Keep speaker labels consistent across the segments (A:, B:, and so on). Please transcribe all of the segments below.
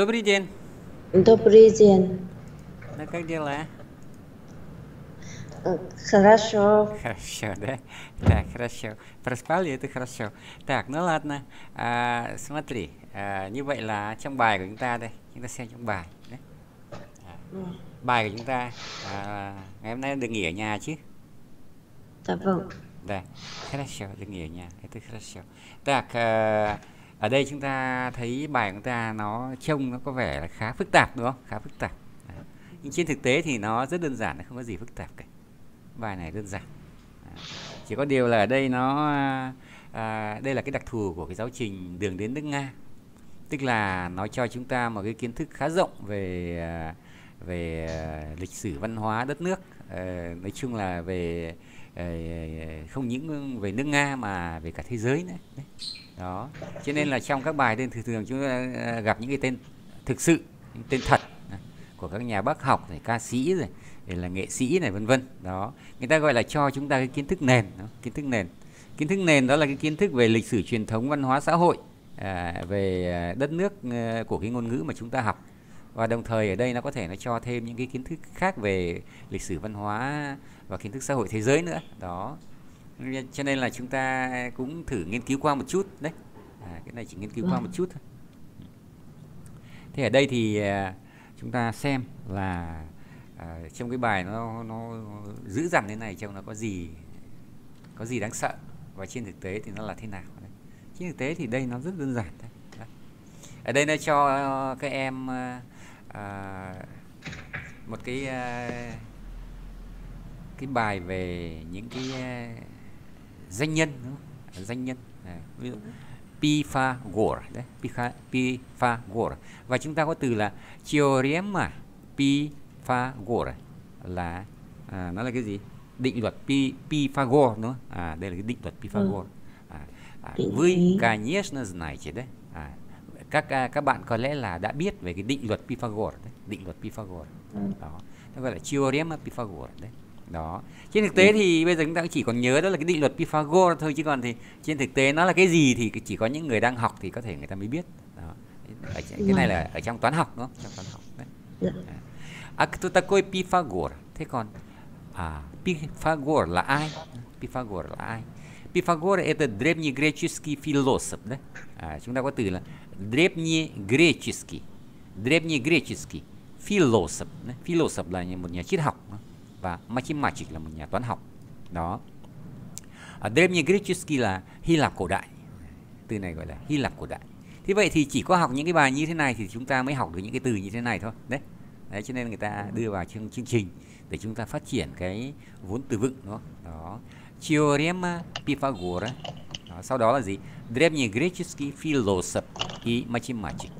A: Добрый день.
B: Добрый день.
A: Ну, как дела?
B: Э, Хорошо.
A: Хорошо, да? Так, хорошо. Проспали, это хорошо. Так, ну ладно. À, смотри, à, như vậy là trong bài của chúng ta đây, chúng ta xem trong bài. Đấy. À, bài của chúng ta à, ngày hôm nay được nghỉ ở nhà chứ?
B: Dạ vâng.
A: Да, хорошо, được nghỉ ở nhà. Это хорошо. Так, à, ở đây chúng ta thấy bài chúng ta nó trông nó có vẻ là khá phức tạp đúng không? Khá phức tạp. Nhưng trên thực tế thì nó rất đơn giản, nó không có gì phức tạp cả. Bài này đơn giản. Chỉ có điều là ở đây nó à, đây là cái đặc thù của cái giáo trình đường đến nước Nga tức là nó cho chúng ta một cái kiến thức khá rộng về à, về à, lịch sử văn hóa đất nước à, nói chung là về ờ, không những về nước Nga mà về cả thế giới nữa Đấy đó. Cho nên là trong các bài tên thường thường chúng ta à, gặp những cái tên thực sự những tên thật à, của các nhà bác học này ca sĩ rồi để là nghệ sĩ này vân vân. Đó. Người ta gọi là cho chúng ta cái kiến thức nền đó, kiến thức nền. Kiến thức nền đó là cái kiến thức về lịch sử truyền thống văn hóa xã hội à, về à, đất nước của cái ngôn ngữ mà chúng ta học. Và đồng thời ở đây nó có thể nó cho thêm những cái kiến thức khác về lịch sử văn hóa và kiến thức xã hội thế giới nữa. Đó cho nên là chúng ta cũng thử nghiên cứu qua một chút đấy à, cái này chỉ nghiên cứu qua một chút thôi thế ở đây thì à, chúng ta xem là à, trong cái bài nó nó dữ dằn thế này trông nó có gì có gì đáng sợ và trên thực tế thì nó là thế nào đấy. trên thực tế thì đây nó rất đơn giản đấy. ở đây nó cho các em à, à, một cái à, cái bài về những cái à, danh nhân đúng không? danh nhân à, ví dụ Pythagore đấy Pytha- Pythagore và chúng ta có từ là theorema Pythagore là à, nó là cái gì định luật Pi, Pythagore đúng không? à đây là cái định luật Pythagore à, à,
B: Định
A: вы
B: lý.
A: конечно знаете đấy à, các à, các bạn có lẽ là đã biết về cái định luật Pythagore đấy định luật Pythagore đó nó gọi là theorema Pythagore đấy đó trên thực tế thì bây giờ chúng ta chỉ còn nhớ đó là cái định luật Pythagore thôi chứ còn thì trên thực tế nó là cái gì thì chỉ có những người đang học thì có thể người ta mới biết đó. Ở, cái này là ở trong toán học đúng không trong toán học đấy
B: Dạ.
A: À кто такой Pythagore? Thế còn à, Pythagore là ai? Pythagore là ai? Pythagore это древнегреческий философ, да? À, chúng ta có từ là древнегреческий, древнегреческий philosoph, đấy. philosoph là một nhà triết học và mathematics là một nhà toán học. Đó. À, древнегреческий là Hy Lạp cổ đại. Từ này gọi là Hy Lạp cổ đại. Thế vậy thì chỉ có học những cái bài như thế này thì chúng ta mới học được những cái từ như thế này thôi. Đấy. Đấy cho nên người ta đưa vào chương chương trình để chúng ta phát triển cái vốn từ vựng đó. Đó. Theorema Pythagora. Đó. Sau đó là gì? Древнегреческий philosoph и математик.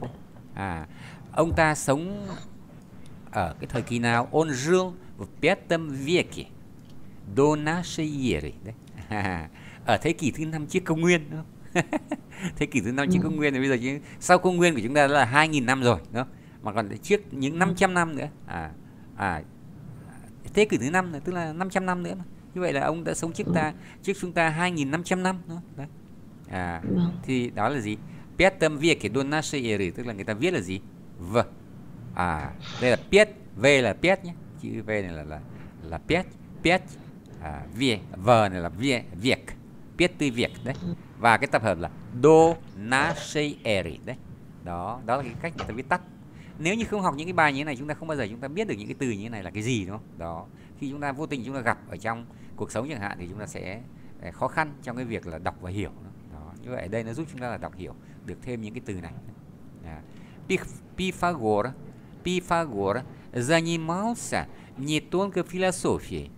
A: À, ông ta sống ở cái thời kỳ nào? Он жил в пятом веке до нашей эры. Đấy. ở thế kỷ thứ năm trước công nguyên đúng không? thế kỷ thứ năm trước công nguyên thì bây giờ chứ sau công nguyên của chúng ta là 2.000 năm rồi đúng không? mà còn trước những 500 năm nữa à à thế kỷ thứ năm là tức là 500 năm nữa mà. như vậy là ông đã sống trước ta trước chúng ta 2.500 năm nữa đấy à
B: Vâng.
A: thì đó là gì Пятом веке до нашей эры tức là người ta viết là gì v à đây là piet v là piet nhé. Chữ v này là là là piet piet à, việc v này là việc việc. Piet tư việc đấy. Và cái tập hợp là do naseri e, đấy. Đó đó là cái cách người ta viết tắt. Nếu như không học những cái bài như thế này chúng ta không bao giờ chúng ta biết được những cái từ như thế này là cái gì đúng không? Đó. Khi chúng ta vô tình chúng ta gặp ở trong cuộc sống chẳng hạn thì chúng ta sẽ à, khó khăn trong cái việc là đọc và hiểu đó. Như vậy ở đây nó giúp chúng ta là đọc hiểu được thêm những cái từ này. À. Pythagore Пифагор занимался не только философией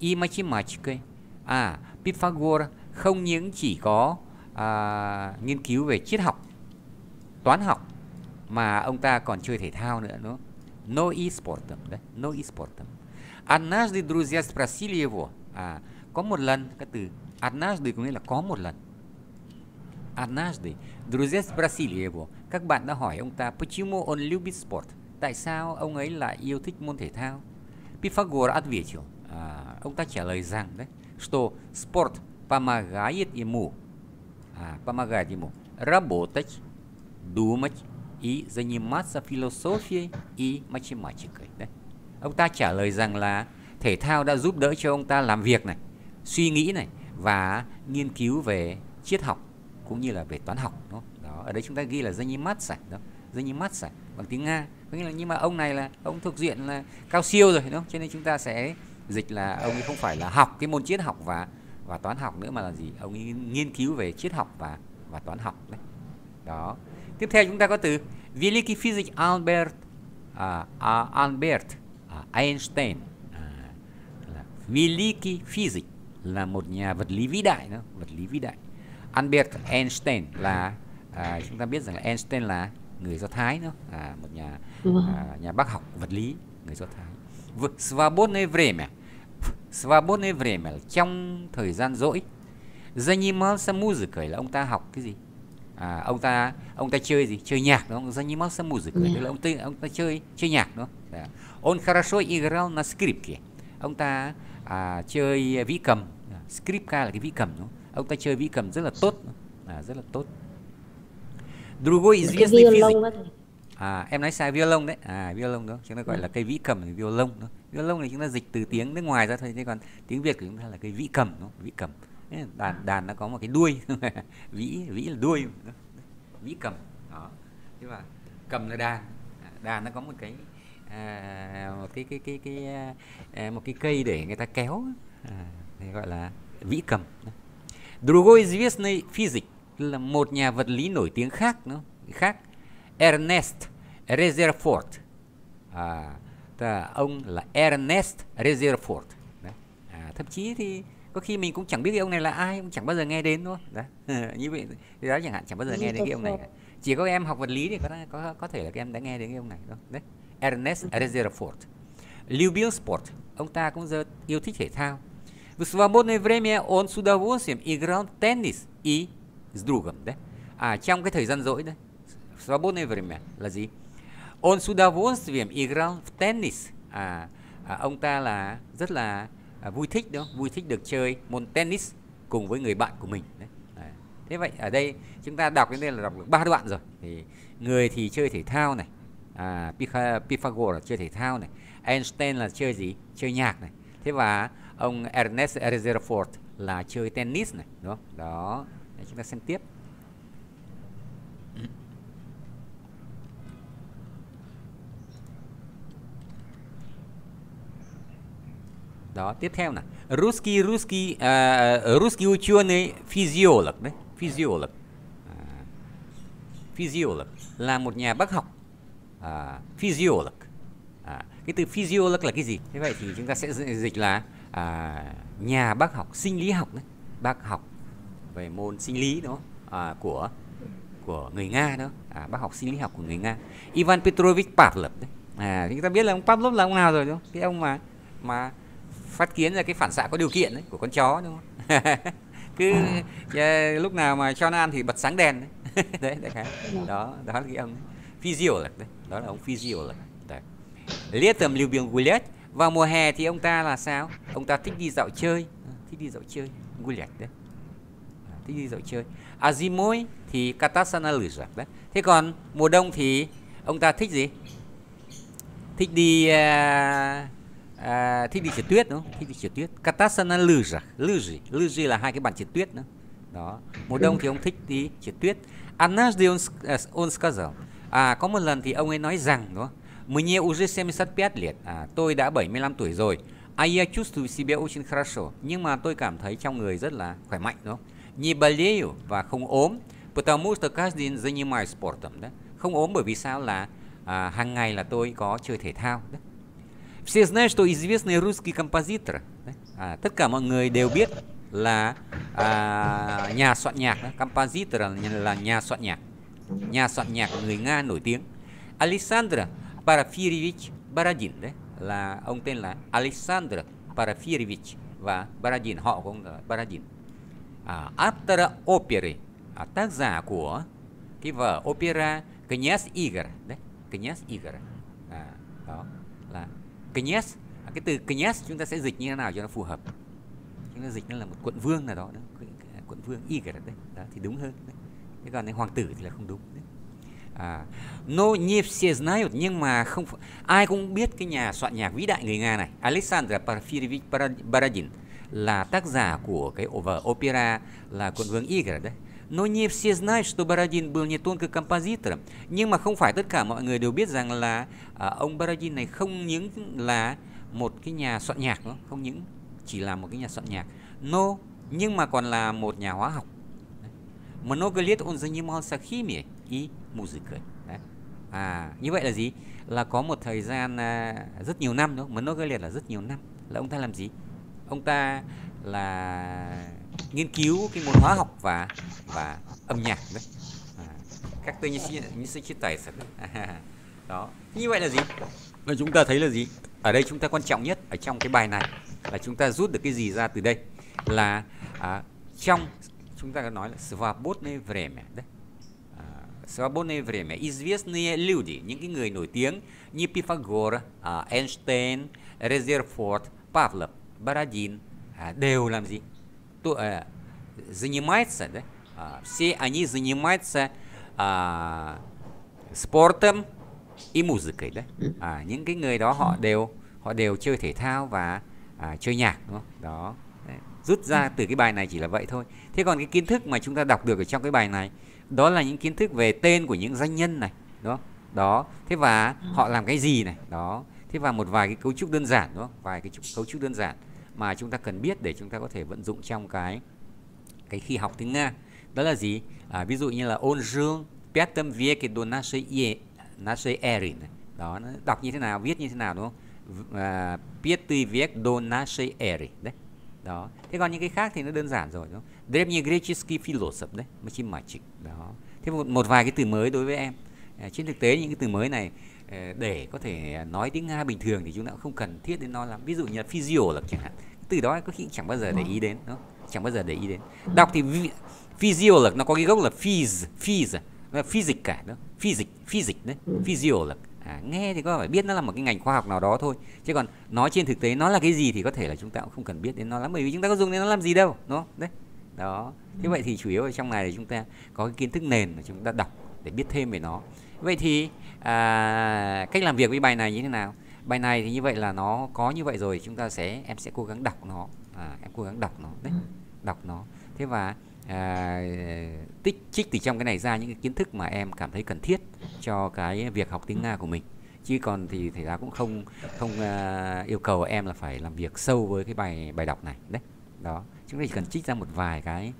A: и математикой. À, Pythagore không những chỉ có à, nghiên cứu về triết học, toán học mà ông ta còn chơi thể thao nữa đúng không? No и спортом, да? No и спортом. Однажды друзья спросили его, à, có một lần cái từ однажды có nghĩa là có một lần. Однажды друзья спросили его, các bạn đã hỏi ông ta почему он любит спорт? Tại sao ông ấy lại yêu thích môn thể thao? Pythagore ответил, à, ông ta trả lời rằng đấy, что спорт помогает ему, à, помогает ему работать, думать, и заниматься философией и математикой. Đấy. Ông ta trả lời rằng là thể thao đã giúp đỡ cho ông ta làm việc này, suy nghĩ này và nghiên cứu về triết học cũng như là về toán học đúng không? Đó, ở đây chúng ta ghi là заниматься đó, заниматься bằng tiếng Nga. Có nghĩa là nhưng mà ông này là ông thuộc diện là cao siêu rồi đúng không? Cho nên chúng ta sẽ dịch là ông ấy không phải là học cái môn triết học và và toán học nữa mà là gì? Ông ấy nghiên cứu về triết học và và toán học đấy. Đó. Tiếp theo chúng ta có từ Великий физик Albert uh, uh, Albert uh, Einstein. À, là Великий физик là một nhà vật lý vĩ đại đó, vật lý vĩ đại. Albert Einstein là à, chúng ta biết rằng là Einstein là người Do Thái đó, à, một nhà à, nhà bác học vật lý người Do Thái. В свободное время, свободное время là trong thời gian rỗi. Занимался музыкой là ông ta học cái gì? À, ông ta ông ta chơi gì? Chơi nhạc đúng không? Занимался музыкой,
B: Nhạc.
A: tức là ông ta ông ta chơi chơi nhạc đúng không? Dạ. Он хорошо играл на скрипке. Ông ta à, chơi vĩ cầm, à, скрипка là cái vĩ cầm đúng không? Ông ta chơi vĩ cầm rất là tốt, à, rất là tốt. Другой
B: cái
A: известный физик
B: violon á thầy
A: À, em nói sai violon đấy. À, violon đó. Chúng ta gọi là cây vĩ cầm, violon đó. Violon này chúng ta dịch từ tiếng nước ngoài ra thôi. Thế còn tiếng Việt của chúng ta là cây vĩ cầm, đúng không? Vĩ cầm. Thế là Đàn đàn nó có một cái đuôi. vĩ vĩ là đuôi. đó. Vĩ cầm. Đó. Thế mà cầm là đàn. À, Đàn nó có một cái à, một cái cái cái cái à, một cái cây để người ta kéo. À, thì gọi là vĩ cầm. Другой известный физик là một nhà vật lý nổi tiếng khác nữa, khác Ernest Rutherford. À, tức là ông là Ernest Rutherford. Đấy. À, thậm chí thì có khi mình cũng chẳng biết cái ông này là ai, cũng chẳng bao giờ nghe đến luôn. Đấy. Như vậy thì đó chẳng hạn chẳng bao giờ nghe đến cái ông này cả. Chỉ có em học vật lý thì có có có thể là các em đã nghe đến cái ông này đó. Đấy. Ernest Rutherford. Любил спорт. Ông ta cũng rất yêu thích thể thao. В свободное время он с удовольствием играл в теннис и с другом, đấy. À trong cái thời gian rỗi đấy. Свободное время là gì? Он с удовольствием играл в теннис. À, à ông ta là rất là à, vui thích đó, vui thích được chơi môn tennis cùng với người bạn của mình đấy. À, thế vậy ở đây chúng ta đọc đến đây là đọc được ba đoạn rồi. Thì người thì chơi thể thao này, à, Pytha- Pythagore là chơi thể thao này, Einstein là chơi gì? Chơi nhạc này. Thế và ông Ernest Rutherford là chơi tennis này, đúng không? Đó. Để chúng ta xem tiếp. Đó, tiếp theo này. Русский, русский, э, русский ученый физиолог đấy, physiolog. À, physiolog là một nhà bác học. À, physiolog. À, cái từ physiolog là cái gì? Thế vậy thì chúng ta sẽ di- dịch là à, nhà bác học sinh lý học đấy, bác học về môn sinh lý đó à, của của người Nga đó, à, bác học sinh lý học của người Nga. Ivan Petrovich Pavlov đấy. À, chúng ta biết là ông Pavlov là ông nào rồi đúng không? Cái ông mà mà phát kiến ra cái phản xạ có điều kiện đấy của con chó đúng không? Cứ à, lúc nào mà cho nó ăn thì bật sáng đèn đấy. đấy, đại khái. Đó, đó là cái ông physiolog đấy. Đó là ông physiolog. Đấy. Летом любил гулять. Vào mùa hè thì ông ta là sao? Ông ta thích đi dạo chơi, À, thích đi dạo chơi, гулять đấy. À, thích đi dạo chơi. À zimой thì кататься на лыжах đấy. Thế còn mùa đông thì ông ta thích gì? Thích đi à, à, thích đi trượt tuyết đúng không? Thích đi trượt tuyết. Кататься на лыжах. Лыжи, лыжи là hai cái bàn trượt tuyết nữa. Đó. Mùa đông thì ông thích đi trượt tuyết. Однажды он, ск- э, он сказал, à có một lần thì ông ấy nói rằng đúng không? Мне уже 75 лет, à, tôi đã 75 tuổi rồi. А я чувствую себя очень хорошо. Nhưng mà tôi cảm thấy trong người rất là khỏe mạnh đúng không? Не болею và không ốm. Потому что каждый день занимаюсь спортом. Đấy. Không ốm bởi vì sao là à, hàng ngày là tôi có chơi thể thao. Đấy. Все знают, что известный русский композитор. Đấy. À, tất cả mọi người đều biết là à, nhà soạn nhạc, đó. compositor là, là nhà soạn nhạc. Nhà soạn nhạc người Nga nổi tiếng. Alexander Parafirievich Baradin đấy là ông tên là Alexander Parafirievich và Baradin họ của ông là Baradin. À, автора оперы, à, tác giả của cái vở opera Князь Игорь đấy, Князь Игорь. À, đó là Knyaz à, cái từ Knyaz chúng ta sẽ dịch như thế nào cho nó phù hợp chúng ta dịch nó là một quận vương nào đó đó Cái- cái quận vương Igor đấy đó thì đúng hơn đấy. thế còn cái hoàng tử thì là không đúng đấy. à, no не все знают nhưng mà không ai cũng biết cái nhà soạn nhạc vĩ đại người Nga này Alexander Porfiryevich Baradin là tác giả của cái vở opera là quận vương Igor đấy Но не все знают, что Бородин был не только композитором. Nhưng mà không phải tất cả mọi người đều biết rằng là à, ông Borodin này không những là một cái nhà soạn nhạc nữa, không những chỉ là một cái nhà soạn nhạc. No, nhưng mà còn là một nhà hóa học. Много лет он занимался химией и музыкой. Đấy. À, như vậy là gì? Là có một thời gian à, rất nhiều năm đúng không? Много лет là rất nhiều năm. Là ông ta làm gì? Ông ta là nghiên cứu cái môn hóa học và và âm nhạc đấy à, các tôi như như sẽ chiết tài đó như vậy là gì và chúng ta thấy là gì ở đây chúng ta quan trọng nhất ở trong cái bài này là chúng ta rút được cái gì ra từ đây là à, trong chúng ta có nói là свободное время đấy à, свободное время известные люди những cái người nổi tiếng như Pythagore, uh, Einstein, Rutherford, Pavlov, Baradin à, đều làm gì то, э, занимается, да, а, все они занимаются а, спортом и музыкой, да. À, những cái người đó họ đều họ đều chơi thể thao và à, chơi nhạc đúng không? Đó. Đấy. Rút ra từ cái bài này chỉ là vậy thôi. Thế còn cái kiến thức mà chúng ta đọc được ở trong cái bài này đó là những kiến thức về tên của những danh nhân này, đó. Đó. Thế và họ làm cái gì này, đó. Thế và một vài cái cấu trúc đơn giản đúng không? Vài cái cấu trúc đơn giản mà chúng ta cần biết để chúng ta có thể vận dụng trong cái cái khi học tiếng Nga. Đó là gì? À, ví dụ như là ôn dương pet tâm vie cái đồ nashei erin đó nó đọc như thế nào viết như thế nào đúng không? Biết tùy viết do nashei erin đấy. Đó. Thế còn những cái khác thì nó đơn giản rồi đúng không? Drevny grechesky philosoph đấy mới chim mà chỉnh đó. Thế một, một vài cái từ mới đối với em. À, trên thực tế những cái từ mới này để có thể nói tiếng Nga bình thường thì chúng ta cũng không cần thiết đến nó lắm. Ví dụ như là physio là chẳng hạn. Từ đó có khi chẳng bao giờ để ý đến đúng không? chẳng bao giờ để ý đến. Đọc thì physiolog nó có cái gốc là phys phys là physics cả đó physics physics đấy physiolog à, nghe thì có phải biết nó là một cái ngành khoa học nào đó thôi. Chứ còn nói trên thực tế nó là cái gì thì có thể là chúng ta cũng không cần biết đến nó lắm bởi vì chúng ta có dùng đến nó làm gì đâu không? Đấy. Đó. Thế vậy thì chủ yếu ở trong này thì chúng ta có cái kiến thức nền mà chúng ta đọc để biết thêm về nó. Vậy thì à, cách làm việc với bài này như thế nào? Bài này thì như vậy là nó có như vậy rồi chúng ta sẽ em sẽ cố gắng đọc nó. À, em cố gắng đọc nó đấy đọc nó. Thế và à, tích trích từ trong cái này ra những cái kiến thức mà em cảm thấy cần thiết cho cái việc học tiếng nga của mình. Chứ còn thì thầy giáo cũng không không uh, yêu cầu em là phải làm việc sâu với cái bài bài đọc này đấy. Đó chúng ta chỉ cần trích ra một vài cái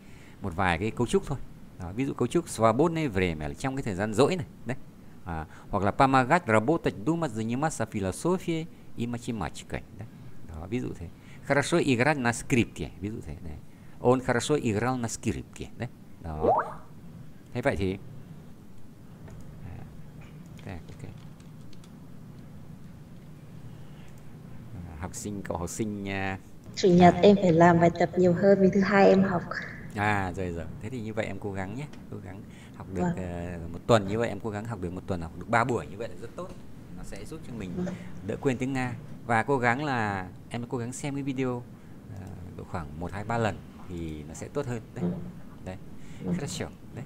A: một vài cái cấu trúc thôi. Đó, ví dụ cấu trúc subordinate về mà trong cái thời gian rỗi này đấy. Hoặc là помогать работать думать заниматься философией и математикой ví dụ thế хорошо играть на скрипке ví dụ thế đấy он хорошо играл на скрипке đấy đó thế vậy thì à, okay. à, học sinh cậu học sinh uh,
B: chủ nhật em phải làm bài tập nhiều hơn vì thứ hai em học
A: à rồi rồi thế thì như vậy em cố gắng nhé cố gắng học được vâng. uh, một tuần như vậy em cố gắng học được một tuần học được ba buổi như vậy là rất tốt nó sẽ giúp cho mình vâng. đỡ quên tiếng nga và cố gắng là em cố gắng xem cái video uh, độ khoảng một hai ba lần thì nó sẽ tốt hơn đấy đấy хорошо đấy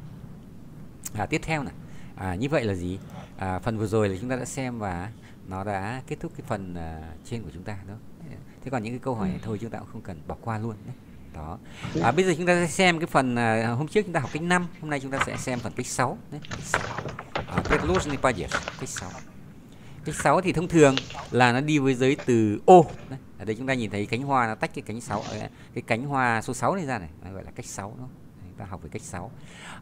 A: à, tiếp theo này à, như vậy là gì à, phần vừa rồi là chúng ta đã xem và nó đã kết thúc cái phần uh, trên của chúng ta đó thế còn những cái câu hỏi này thôi chúng ta cũng không cần bỏ qua luôn đấy đó. À, bây giờ chúng ta sẽ xem cái phần à, hôm trước chúng ta học kích 5 hôm nay chúng ta sẽ xem phần kích 6 đấy à, Petlus 6 kích 6 thì thông thường là nó đi với giới từ ô đấy. ở đây chúng ta nhìn thấy cánh hoa nó tách cái cánh 6 ờ, cái cánh hoa số 6 này ra này nó gọi là cách 6 đó chúng ta học về cách 6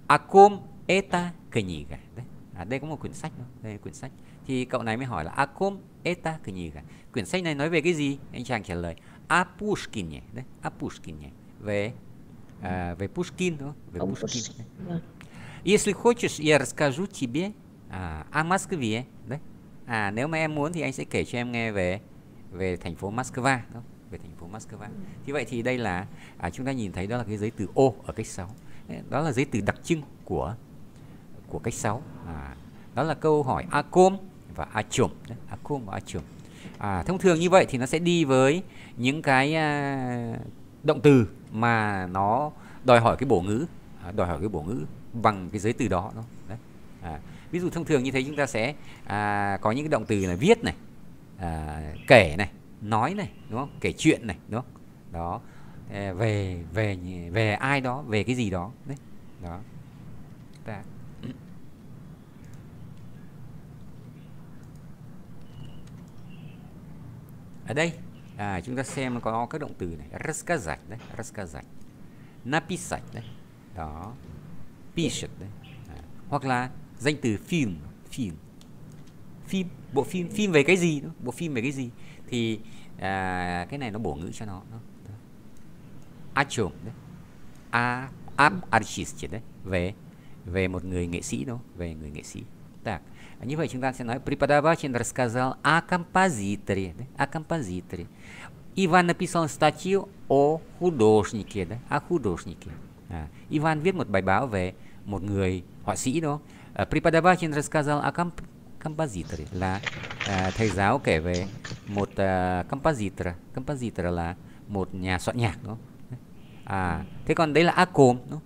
A: Acom à, eta cái nhỉ cả đấy. À, đây có một quyển sách đó. đây quyển sách. Thì cậu này mới hỏi là à, Acom eta cái nhỉ cả quyển sách này nói về cái gì? Anh chàng trả lời Apushkin nhỉ. Đấy Apushkin nhỉ về à, về Pushkin đúng không? về Pushkin Если хочешь, я расскажу тебе à, о Москве đấy à nếu mà em muốn thì anh sẽ kể cho em nghe về về thành phố Moscow đúng về thành phố Moscow thì vậy thì đây là à, chúng ta nhìn thấy đó là cái giấy từ ô ở cách 6 đó là giấy từ đặc trưng của của cách 6 à, đó là câu hỏi a com và a chùm a com và a chùm à, thông thường như vậy thì nó sẽ đi với những cái à, động từ mà nó đòi hỏi cái bổ ngữ à, đòi hỏi cái bổ ngữ bằng cái giới từ đó, đó. Đấy. À, ví dụ thông thường như thế chúng ta sẽ à, có những cái động từ là viết này à, kể này nói này đúng không? Kể chuyện này đúng không? Đó. Về về về ai đó về cái gì đó đấy. Đó. Ta. Ở đây à, chúng ta xem nó có các động từ này рассказать đấy рассказать написать đấy đó pишет đấy à, hoặc là danh từ phim phim phim bộ phim phim về cái gì đó bộ phim về cái gì thì à, cái này nó bổ ngữ cho nó, nó о чем đấy a об артисте đấy về về một người nghệ sĩ đó về người nghệ sĩ так như vậy chúng ta sẽ nói преподаватель рассказал о композиторе да, о композиторе Иван написал статью о художнике да, о художнике à, Ivan viết một bài báo về một người họa sĩ đó преподаватель рассказал о комп композиторе là à, thầy giáo kể về một uh, compositor compositor là một nhà soạn nhạc đó à thế còn đấy là a cồm đúng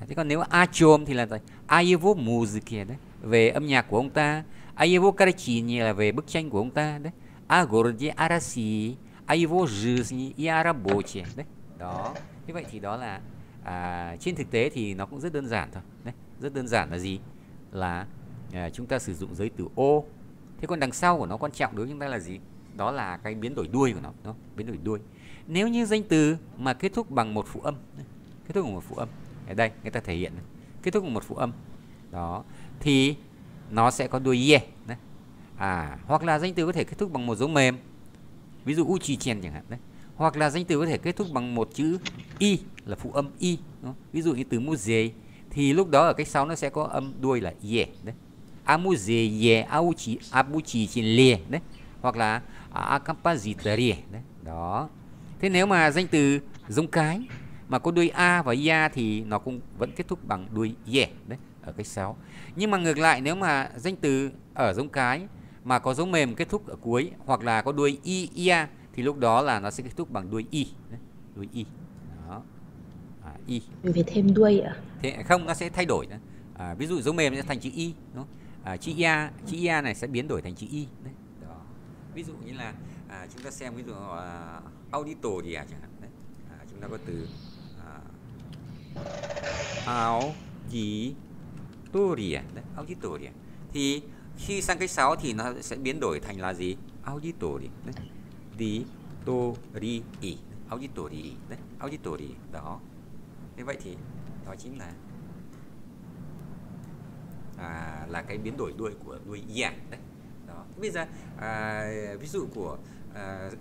A: à, thế còn nếu a chôm thì là gì a его музыке đấy về âm nhạc của ông ta a его картине là về bức tranh của ông ta đấy a городе о России о его жизни и о работе đấy đó như vậy thì đó là à, trên thực tế thì nó cũng rất đơn giản thôi đấy rất đơn giản là gì là à, chúng ta sử dụng giới từ ô thế còn đằng sau của nó quan trọng đối với chúng ta là gì đó là cái biến đổi đuôi của nó, nó biến đổi đuôi nếu như danh từ mà kết thúc bằng một phụ âm kết thúc bằng một phụ âm ở đây người ta thể hiện kết thúc bằng một phụ âm đó thì nó sẽ có đuôi ye đấy. à hoặc là danh từ có thể kết thúc bằng một dấu mềm ví dụ uchi chen chẳng hạn, đấy. Hoặc là danh từ có thể kết thúc bằng một chữ y, là phụ âm y, đúng không? ví dụ như từ muze thì lúc đó ở cách sau nó sẽ có âm đuôi là ye, đấy. Amuze ye auchi abuchi chen le đấy. Hoặc là acapazitare đấy. Đó. Thế nếu mà danh từ giống cái mà có đuôi a và ya thì nó cũng vẫn kết thúc bằng đuôi ye, đấy, ở cách 6 nhưng mà ngược lại, nếu mà danh từ ở giống cái mà có dấu mềm kết thúc ở cuối hoặc là có đuôi i ia thì lúc đó là nó sẽ kết thúc bằng đuôi i. Đuôi i. Đó.
B: À, i. Mình phải thêm đuôi ạ.
A: Thế không nó sẽ thay đổi nữa. À, ví dụ dấu mềm sẽ thành chữ y đúng không? À, chữ ia chữ ia này sẽ biến đổi thành chữ y đấy đó. ví dụ như là à, chúng ta xem ví dụ uh, auditoria chẳng hạn. Đấy à, chúng ta có từ uh, auditoria đấy auditoria thì khi sang cái 6 thì nó sẽ biến đổi thành là gì? Auditori đấy. Di to ri i. Auditori đấy. Auditori đó. Như vậy thì đó chính là à, là cái biến đổi đuôi của đuôi dạng đấy. Đó. Bây giờ à, ví dụ của à,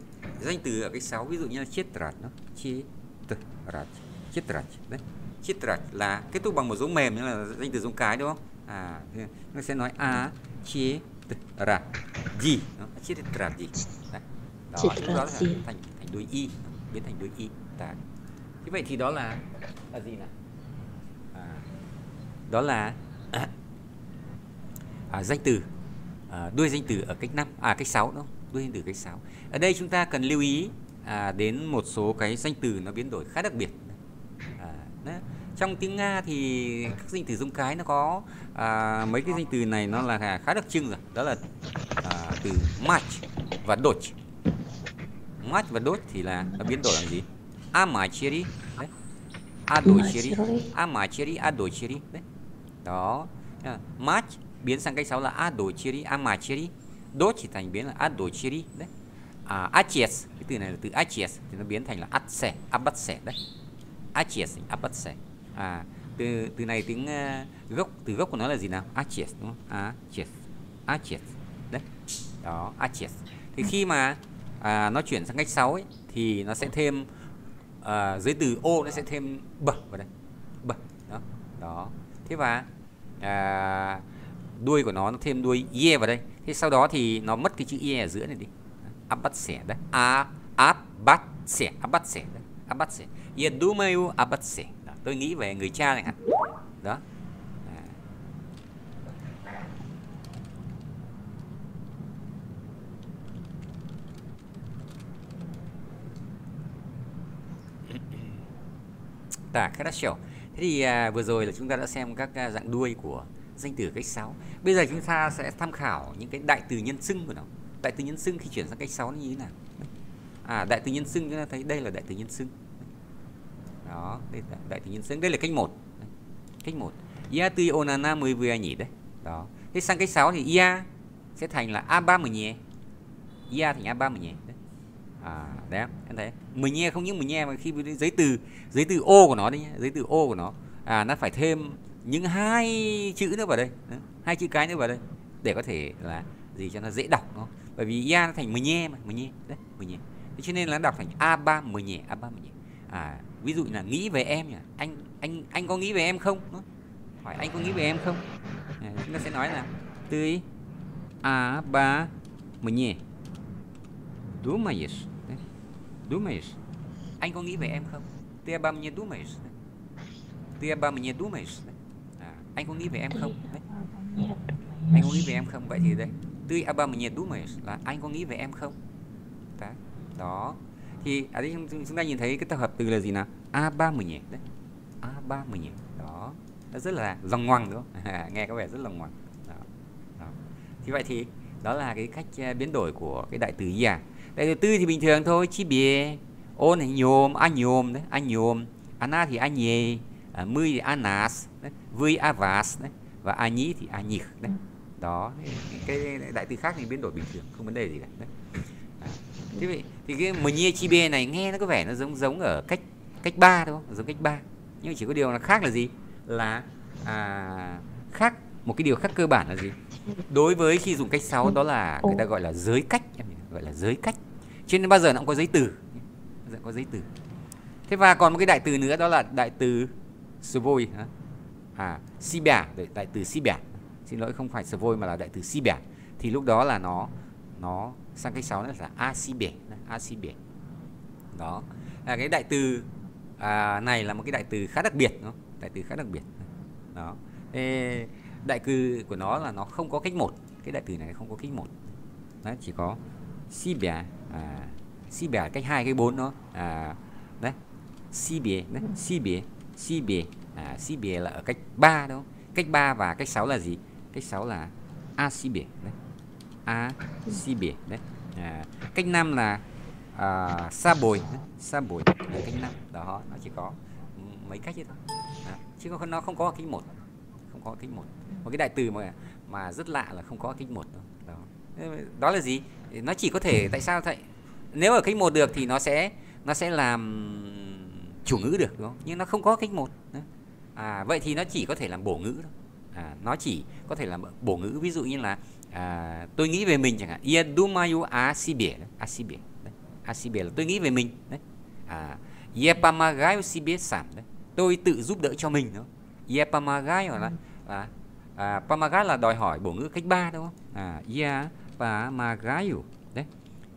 A: danh từ ở cái 6 ví dụ như là chết nó. Chết chitrat chết đấy. Chết là kết thúc bằng một dấu mềm như là danh từ dấu cái đúng không? À nó sẽ nói a à, rạch gì rạch gì đấy. đó lúc đó là thành thành đuôi y biến thành đuôi y tại như vậy thì đó là là gì nào? À, đó là à, danh từ. À, đuôi danh từ ở cách 5 à cách 6 đúng không? đuôi danh từ cách 6 ở đây chúng ta cần lưu ý à, đến một số cái danh từ nó biến đổi khá đặc biệt. À. trong tiếng Nga thì các danh từ giống cái nó có à, mấy cái danh từ này nó là khá đặc trưng rồi. Đó là à, từ match và đột match và đột thì là nó biến đổi làm gì? Amacheri đấy. Adocheri amacheri adocheri đấy. Đó. Match biến sang cách 6 là adocheri amacheri đốt chỉ thành biến là adocheri đấy. À, aches cái từ này là từ aches thì nó biến thành là atse abatse đấy. Aches abatse à từ từ này tiếng uh, gốc từ gốc của nó là gì nào? Aches đúng không? Aches aches đấy. Đó aches. Thì khi mà à, nó chuyển sang cách 6 ấy, thì nó sẽ thêm à, dưới từ ô nó sẽ thêm b vào đây. B đó. Đó. Thế và à, đuôi của nó nó thêm đuôi ye vào đây. Thế sau đó thì nó mất cái chữ ye ở giữa này đi. Áp bắt xẻ đấy. A áp bắt xẻ áp bắt xẻ đấy. Áp bắt xẻ. Ye du mayu áp bắt xẻ tôi nghĩ về người cha này hả đó Так, хорошо. Thế thì à, vừa rồi là chúng ta đã xem các à, dạng đuôi của danh từ cách 6 bây giờ chúng ta sẽ tham khảo những cái đại từ nhân xưng của nó đại từ nhân xưng khi chuyển sang cách 6 nó như thế nào à đại từ nhân xưng chúng ta thấy đây là đại từ nhân xưng đó đây là đại từ nhân xưng đây là cách một. Cách một. Ia tui onana mười vừa nhỉ đấy. Đó. Thế sang cách 6 thì ia sẽ thành là a ba mười nhé ia thành a ba mười nhé đấy. À đấy em thấy. Mười nhé không những mười nhé mà khi giấy từ giấy từ ô của nó đấy nhé giấy từ ô của nó à nó phải thêm những hai chữ nữa vào đây. Hai chữ cái nữa vào đây để có thể là gì cho nó dễ đọc nó bởi vì ia nó thành mười nhé mà, mười nhé đấy, mười nhé thế cho nên là đọc thành a ba mười nhé a ba mười nhé à ví dụ là nghĩ về em nhỉ anh anh anh có nghĩ về em không hỏi anh có nghĩ về em không à, chúng ta sẽ nói là tươi a ba мне думаешь думаешь anh có nghĩ về em không ты обо мне думаешь ты обо мне думаешь à, anh có nghĩ về em không Đấy. anh có nghĩ về em không vậy thì đây ты обо мне думаешь là anh có nghĩ về em không đó, đó. thì à, ở đây chúng ta nhìn thấy cái tập hợp từ là gì nào? A ba mười nhỉ? Đấy. A ba mười nhỉ? Đó. Nó rất là lòng ngoằng đúng không? Nghe có vẻ rất lòng ngoằng. Đó. đó. thì vậy thì đó là cái cách uh, biến đổi của cái đại từ ya đại từ tư thì bình thường thôi chi bìa ôn thì nhôm a nhôm đấy a nhôm ana thì a nhì à, mươi thì anas vui avas đấy và a nhí thì a nhịch đấy. Đó. Cái đại từ khác thì biến đổi bình thường không vấn đề gì cả đấy thế vậy thì cái mờ nhia chi bê này nghe nó có vẻ nó giống giống ở cách cách ba đúng không giống cách ba. Nhưng chỉ có điều là khác là gì? Là à, khác một cái điều khác cơ bản là gì? Đối với khi dùng cách 6 đó là người ta gọi là giới cách gọi là giới cách. Cho nên bao giờ nó cũng có giấy từ. Giờ có giấy từ. Thế và còn một cái đại từ nữa đó là đại từ svoi à si bẻ đại từ si bẻ xin lỗi không phải svoi mà là đại từ si bẻ thì lúc đó là nó nó sang cách 6 là a si bẻ a đó. Là cái đại từ à, này là một cái đại từ khá đặc biệt đúng không? đại từ khá đặc biệt. Đó. Ê, đại từ của nó là nó không có cách một. Cái đại từ này không có cách một. Đấy chỉ có si bè à, si bè cách hai cái bốn nó à, đấy. Si bè đấy. Si bè si bè. À, si bè là ở cách 3 đúng không? Cách 3 và cách 6 là gì? Cách 6 là a si bè đấy a si biển đấy. À, cách năm là à, sa bồi sa bồi là cách năm đó nó chỉ có mấy cách như thôi. À, chứ không nó không có cách một không có cách một. Một cái đại từ mà mà rất lạ là không có cách một đó. Đó là gì? Nó chỉ có thể tại sao vậy nếu ở cách một được thì nó sẽ nó sẽ làm chủ ngữ được đúng không? Nhưng nó không có cách một à vậy thì nó chỉ có thể làm bổ ngữ thôi. À, nó chỉ có thể làm bổ ngữ. Ví dụ như là à, tôi nghĩ về mình chẳng hạn. Ia dumayu a sibie a sibie a sibie là tôi nghĩ về mình. Đấy. À ia pamagayo sibie sam đấy. Tôi tự giúp đỡ cho mình đó ia pamagai là à, à, pamagai là đòi hỏi bổ ngữ cách ba đúng không? À ia pamagayo đấy.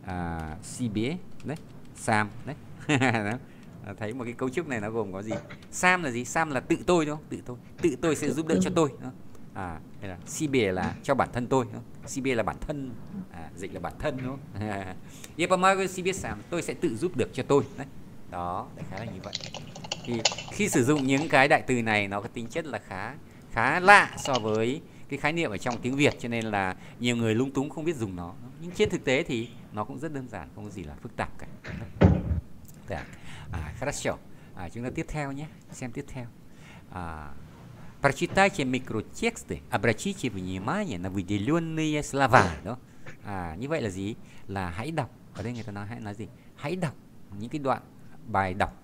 A: À sibie đấy. Sam. Đấy. À, thấy một cái cấu trúc này nó gồm có gì? Sam là gì? Sam là tự tôi đúng không? Tự tôi. Tự tôi sẽ giúp đỡ cho tôi. Đúng không? à là si bề là cho bản thân tôi đúng không? si bề là bản thân à, dịch là bản thân đúng không Yapamago si biết sam tôi sẽ tự giúp được cho tôi đấy đó đại khái là như vậy thì khi sử dụng những cái đại từ này nó có tính chất là khá khá lạ so với cái khái niệm ở trong tiếng Việt cho nên là nhiều người lung túng không biết dùng nó nhưng trên thực tế thì nó cũng rất đơn giản không có gì là phức tạp cả Так, а, хорошо. А, chúng ta tiếp theo nhé, xem tiếp theo. А, прочитайте микротексты, обратите внимание на выделенные слова. Đó. À, như vậy là gì? Là hãy đọc. Ở đây người ta nói hãy nói gì? Hãy đọc những cái đoạn bài đọc,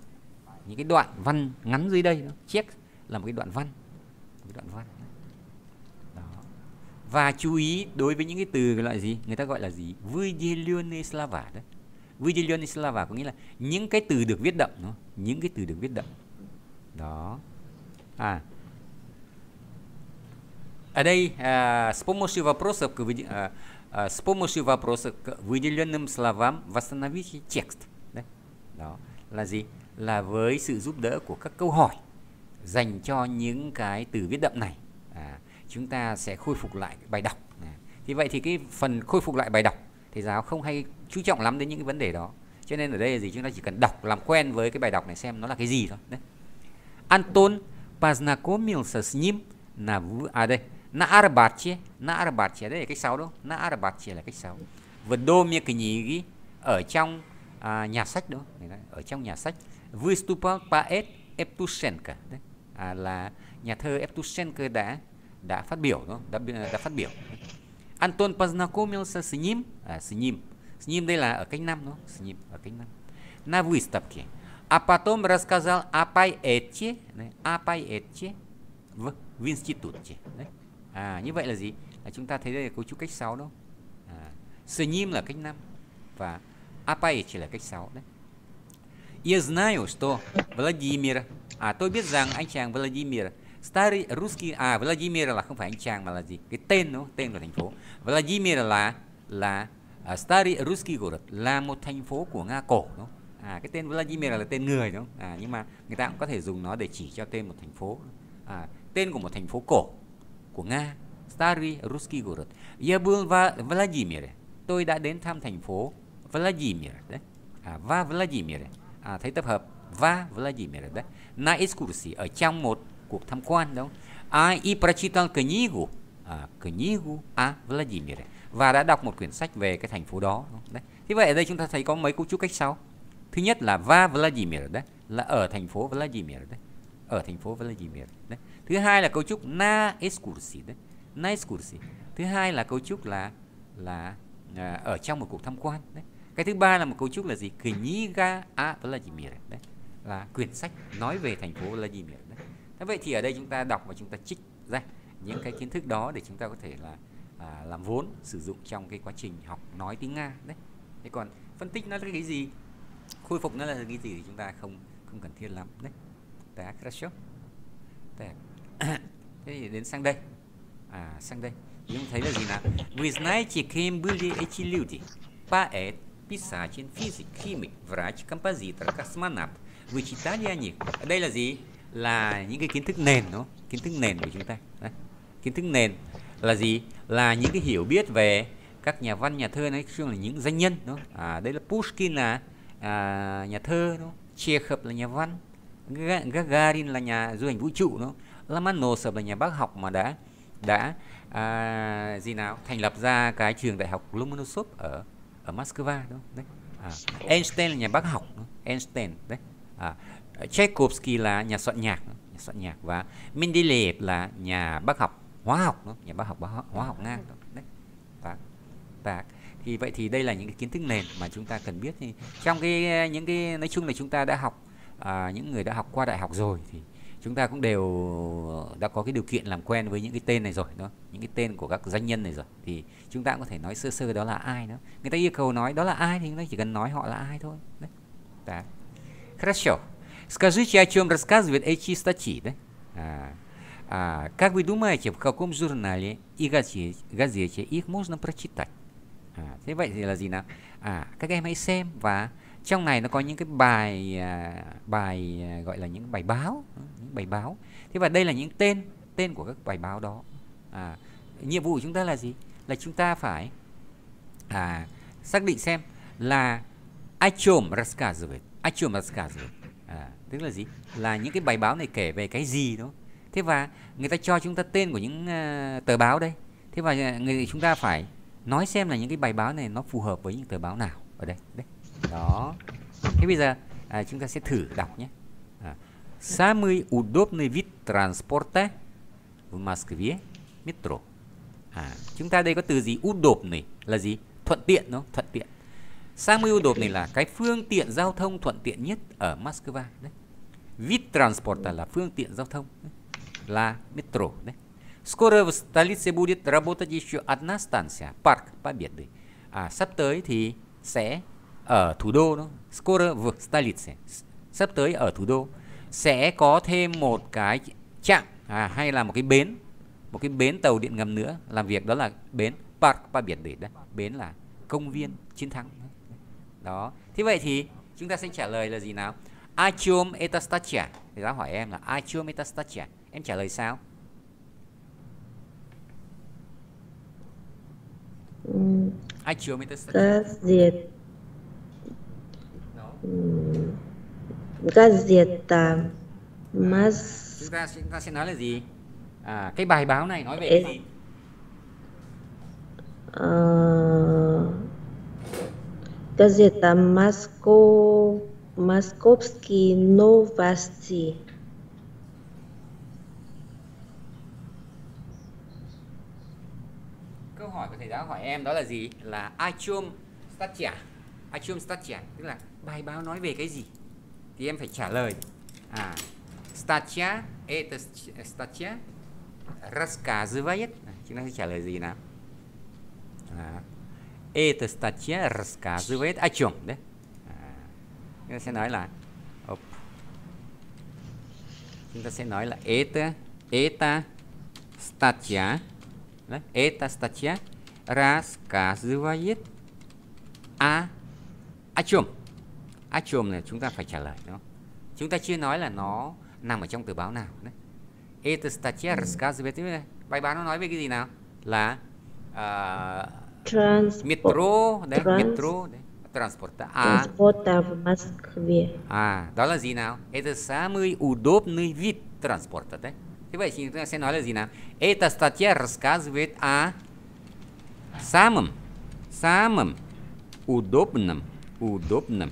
A: những cái đoạn văn ngắn dưới đây. Đó. Check là một cái đoạn văn, một cái đoạn văn. Đó. Và chú ý đối với những cái từ gọi là gì? Người ta gọi là gì? Выделенные слова. Đấy Выделенный слова có nghĩa là những cái từ được viết đậm nó những cái từ được viết đậm đó à ở đây а, с помощью вопросов к, а, а, с помощью вопросов к выделенным словам восстановите текст đấy đó là gì là với sự giúp đỡ của các câu hỏi dành cho những cái từ viết đậm này à, chúng ta sẽ khôi phục lại bài đọc à, thì vậy thì cái phần khôi phục lại bài đọc thầy giáo không hay chú trọng lắm đến những cái vấn đề đó cho nên ở đây là gì chúng ta chỉ cần đọc làm quen với cái bài đọc này xem nó là cái gì thôi đấy Anton познакомился с ним на, à đây, Na arbache, na arbache đây là cách 6 đâu. Na arbache là cách 6. Và domia kniги ở trong à, nhà sách đó, ở trong nhà sách. Vystupal poet Evtushenko đấy. À, là nhà thơ Evtushenko đã đã phát biểu đó, đã đã phát biểu. Anton познакомился с ним, à, с ним. С ним đây là ở cách 5 đó, с ним ở cách 5. На выставке. А потом рассказал о поэте, о поэте в, в институте. Đấy. À, như vậy là gì? Là chúng ta thấy đây là cấu trúc cách 6 đâu. À, с là cách 5 và о поэте là cách 6 đấy. Я знаю, что Владимир, à tôi biết rằng anh chàng Vladimir Старый русский, à Vladimir là không phải anh chàng mà là gì? Cái tên nó, tên của thành phố. Vladimir là là uh, Старый русский город là một thành phố của Nga cổ đúng không? À cái tên Vladimir là tên người đúng không? À nhưng mà người ta cũng có thể dùng nó để chỉ cho tên một thành phố. À tên của một thành phố cổ của Nga. Старый русский город. Я был в Владимире. Tôi đã đến thăm thành phố Vladimir đấy. À, và Vladimir. À, thấy tập hợp và Vladimir đấy. На экскурсии ở trong một cuộc tham quan đúng không? А и прочитал книгу, à, книгу о Владимире và đã đọc một quyển sách về cái thành phố đó. Đúng không? Đấy. Thế vậy ở đây chúng ta thấy có mấy cấu trúc cách sau. Thứ nhất là va Vladimir đấy, là ở thành phố Vladimir đấy, ở thành phố Vladimir đấy. Thứ hai là cấu trúc na excursi đấy, na excursi. Thứ hai là cấu trúc là là à, ở trong một cuộc tham quan đấy. Cái thứ ba là một cấu trúc là gì? Kniga a Vladimir đấy, là quyển sách nói về thành phố Vladimir đấy. Thế vậy thì ở đây chúng ta đọc và chúng ta trích ra những cái kiến thức đó để chúng ta có thể là à, làm vốn sử dụng trong cái quá trình học nói tiếng Nga đấy. Thế còn phân tích nó là cái gì, khôi phục nó là cái gì thì chúng ta không không cần thiết lắm đấy. Так, хорошо. Так. Thế thì đến sang đây. À, sang đây. Chúng thấy là gì nào? Вы знаете, кем были эти люди? Поэт, писатель, физик, химик, врач, композитор, космонавт. Вы читали о них? Ở đây là gì? là những cái kiến thức nền đó kiến thức nền của chúng ta Đấy. kiến thức nền là gì là những cái hiểu biết về các nhà văn nhà thơ nói chung là những danh nhân đó à, đây là Pushkin là à, nhà thơ đó Chekhov là nhà văn Gagarin là nhà du hành vũ trụ đó Lamano là nhà bác học mà đã đã à, gì nào thành lập ra cái trường đại học Lomonosov ở ở Moscow đúng không? Đấy. À, Einstein là nhà bác học, Einstein đấy. À, Tchaikovsky là nhà soạn nhạc, nhà soạn nhạc và Mendeleev là nhà bác học hóa học, đúng không? nhà bác học hóa học nga đúng không? đấy. Tạc. Tạc. Thì vậy thì đây là những cái kiến thức nền mà chúng ta cần biết thì trong cái à, những cái nói chung là chúng ta đã học à, những người đã học qua đại học rồi thì chúng ta cũng đều đã có cái điều kiện làm quen với những cái tên này rồi đó những cái tên của các doanh nhân này rồi thì chúng ta cũng có thể nói sơ sơ đó là ai đó người ta yêu cầu nói đó là ai thì chúng ta chỉ cần nói họ là ai thôi đấy так хорошо Скажите, о чем рассказывают эти статьи, да? А, а, как вы думаете, в каком журнале и газете, газете их можно прочитать? À, thế vậy thì là gì nào? À, các em hãy xem và trong này nó có những cái bài à, bài à, gọi là những bài báo, những bài báo. Thế và đây là những tên tên của các bài báo đó. À, nhiệm vụ của chúng ta là gì? Là chúng ta phải à, xác định xem là о чем рассказывает, о чем рассказывает à, tức là gì là những cái bài báo này kể về cái gì đó thế và người ta cho chúng ta tên của những uh, tờ báo đây thế và à, người chúng ta phải nói xem là những cái bài báo này nó phù hợp với những tờ báo nào ở đây đấy đó thế bây giờ à, chúng ta sẽ thử đọc nhé à, Самый удобный вид транспорта в Москве метро. À, chúng ta đây có từ gì удобный là gì? Thuận tiện đó, thuận tiện. Самый удобный là cái phương tiện giao thông thuận tiện nhất ở Moscow đấy. Вид транспорта là phương tiện giao thông đấy. là метро đấy. Скоро в столице будет работать еще одна станция, Парк Победы. À, sắp tới thì sẽ ở thủ đô đó. Скоро в столице. Sắp tới ở thủ đô sẽ có thêm một cái trạm à, hay là một cái bến, một cái bến tàu điện ngầm nữa làm việc đó là bến Park Победы đấy. Bến là công viên chiến thắng đó thế vậy thì chúng ta sẽ trả lời là gì nào о чем эта статья thì giáo hỏi em là о чем эта статья em trả lời sao о чем
B: Gazeta Mas
A: chúng ta chúng ta sẽ nói là gì? À, cái bài báo này nói về cái gì?
B: Uh, Gazeta Moscow Moskovsky Novosti.
A: Câu hỏi của thầy giáo hỏi em đó là gì? Là Achum Statia. Achum Statia tức là bài báo nói về cái gì thì em phải trả lời à Statia это статья рассказывает À, chúng ta sẽ trả lời gì nào à, эта статья рассказывает о чем đấy à, chúng ta sẽ nói là Op. chúng ta sẽ nói là это это статья Đấy, Эта статья рассказывает о о чем? О чем này chúng ta phải trả lời đúng không? Chúng ta chưa nói là nó nằm ở trong tờ báo nào đấy. Эта статья рассказывает tức là bài báo nó nói về cái gì nào? Là uh,
B: Транспорт...
A: metro đấy,
B: Trans-
A: metro đấy, transport à,
B: Транспорта в Москве.
A: à đó là gì nào? Это самый удобный вид транспорта đấy. Thế vậy thì chúng ta sẽ nói là gì nào? Эта статья рассказывает о самом, самом удобном, удобном,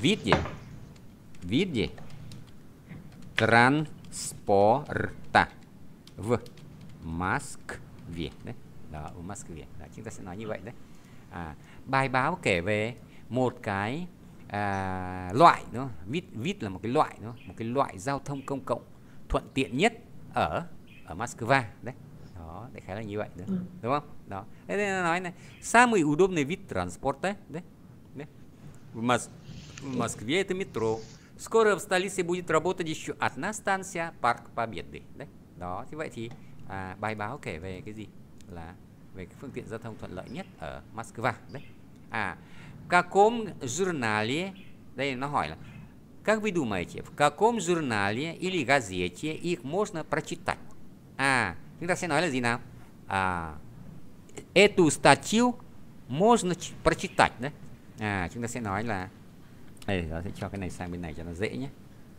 A: да? Виде, виде транспорта в Москве. Đấy. Đó, ở Moskvе. Đó, chúng ta sẽ nói như vậy đấy. À, bài báo kể về một cái à, loại đúng không? Vít vít là một cái loại đúng không? Một cái loại giao thông công cộng thuận tiện nhất ở ở Moscow đấy. Đó, đại khái là như vậy đúng,
B: Ừ.
A: đúng không? Đó. Thế nên nó nói này, самый удобный вид транспорта, đấy. Đấy. В Мос- в Москве это метро. Скоро в столице будет работать еще одна станция Парк Победы. Đấy. Đó, thế vậy thì à, bài báo kể về cái gì? Là về cái phương tiện giao thông thuận lợi nhất ở Moscow. Đấy. À, в каком журнале, đây nó hỏi là как вы думаете, в каком журнале или газете их можно прочитать? À, chúng ta sẽ nói là gì nào? À, эту статью можно прочитать, đấy. À, chúng ta sẽ nói là đây, nó sẽ cho cái này sang bên này cho nó dễ nhé,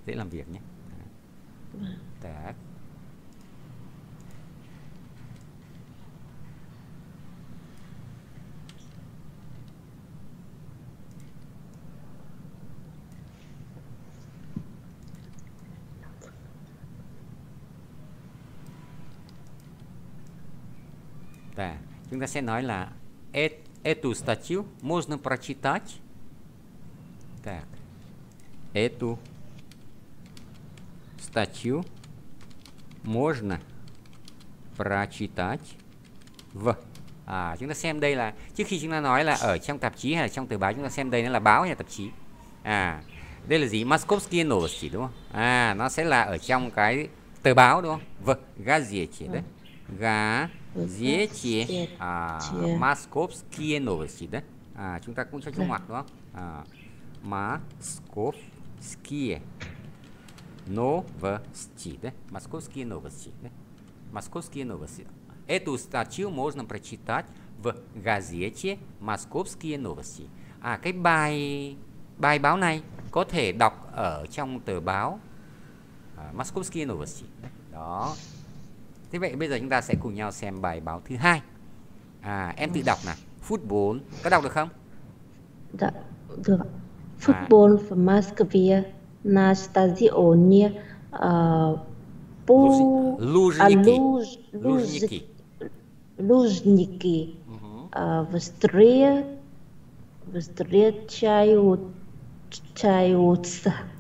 A: dễ làm việc nhé. À. Так. Да. Chúng ta sẽ nói là «Эт- эту статью можно прочитать. Так. Эту статью можно прочитать в à, chúng ta xem đây là trước khi chúng ta nói là ở trong tạp chí hay là trong tờ báo chúng ta xem đây nó là báo hay là tạp chí à đây là gì Moskovsky Novosti đúng không à nó sẽ là ở trong cái tờ báo đúng không vâng газете đấy газете à,
B: Газете.
A: Moskovskie Novosti đấy à chúng ta cũng cho chung
B: Dạ.
A: ngoặc đúng không à, Moskovskie Новости, да? Московские новости, да? Московские новости. Эту статью можно прочитать в газете Московские новости. À cái bài bài báo này có thể đọc ở trong tờ báo à, Moskovskie новости. Đó. Thế vậy bây giờ chúng ta sẽ cùng nhau xem bài báo thứ hai. À em tự đọc nào. Football có đọc được không?
B: Да, được ạ. Football в Москве на стадионе э, Пу...
A: Лужники.
B: а, Луж...
A: Лужники.
B: Лужники
A: Мгм.
B: э, встре... встречаются.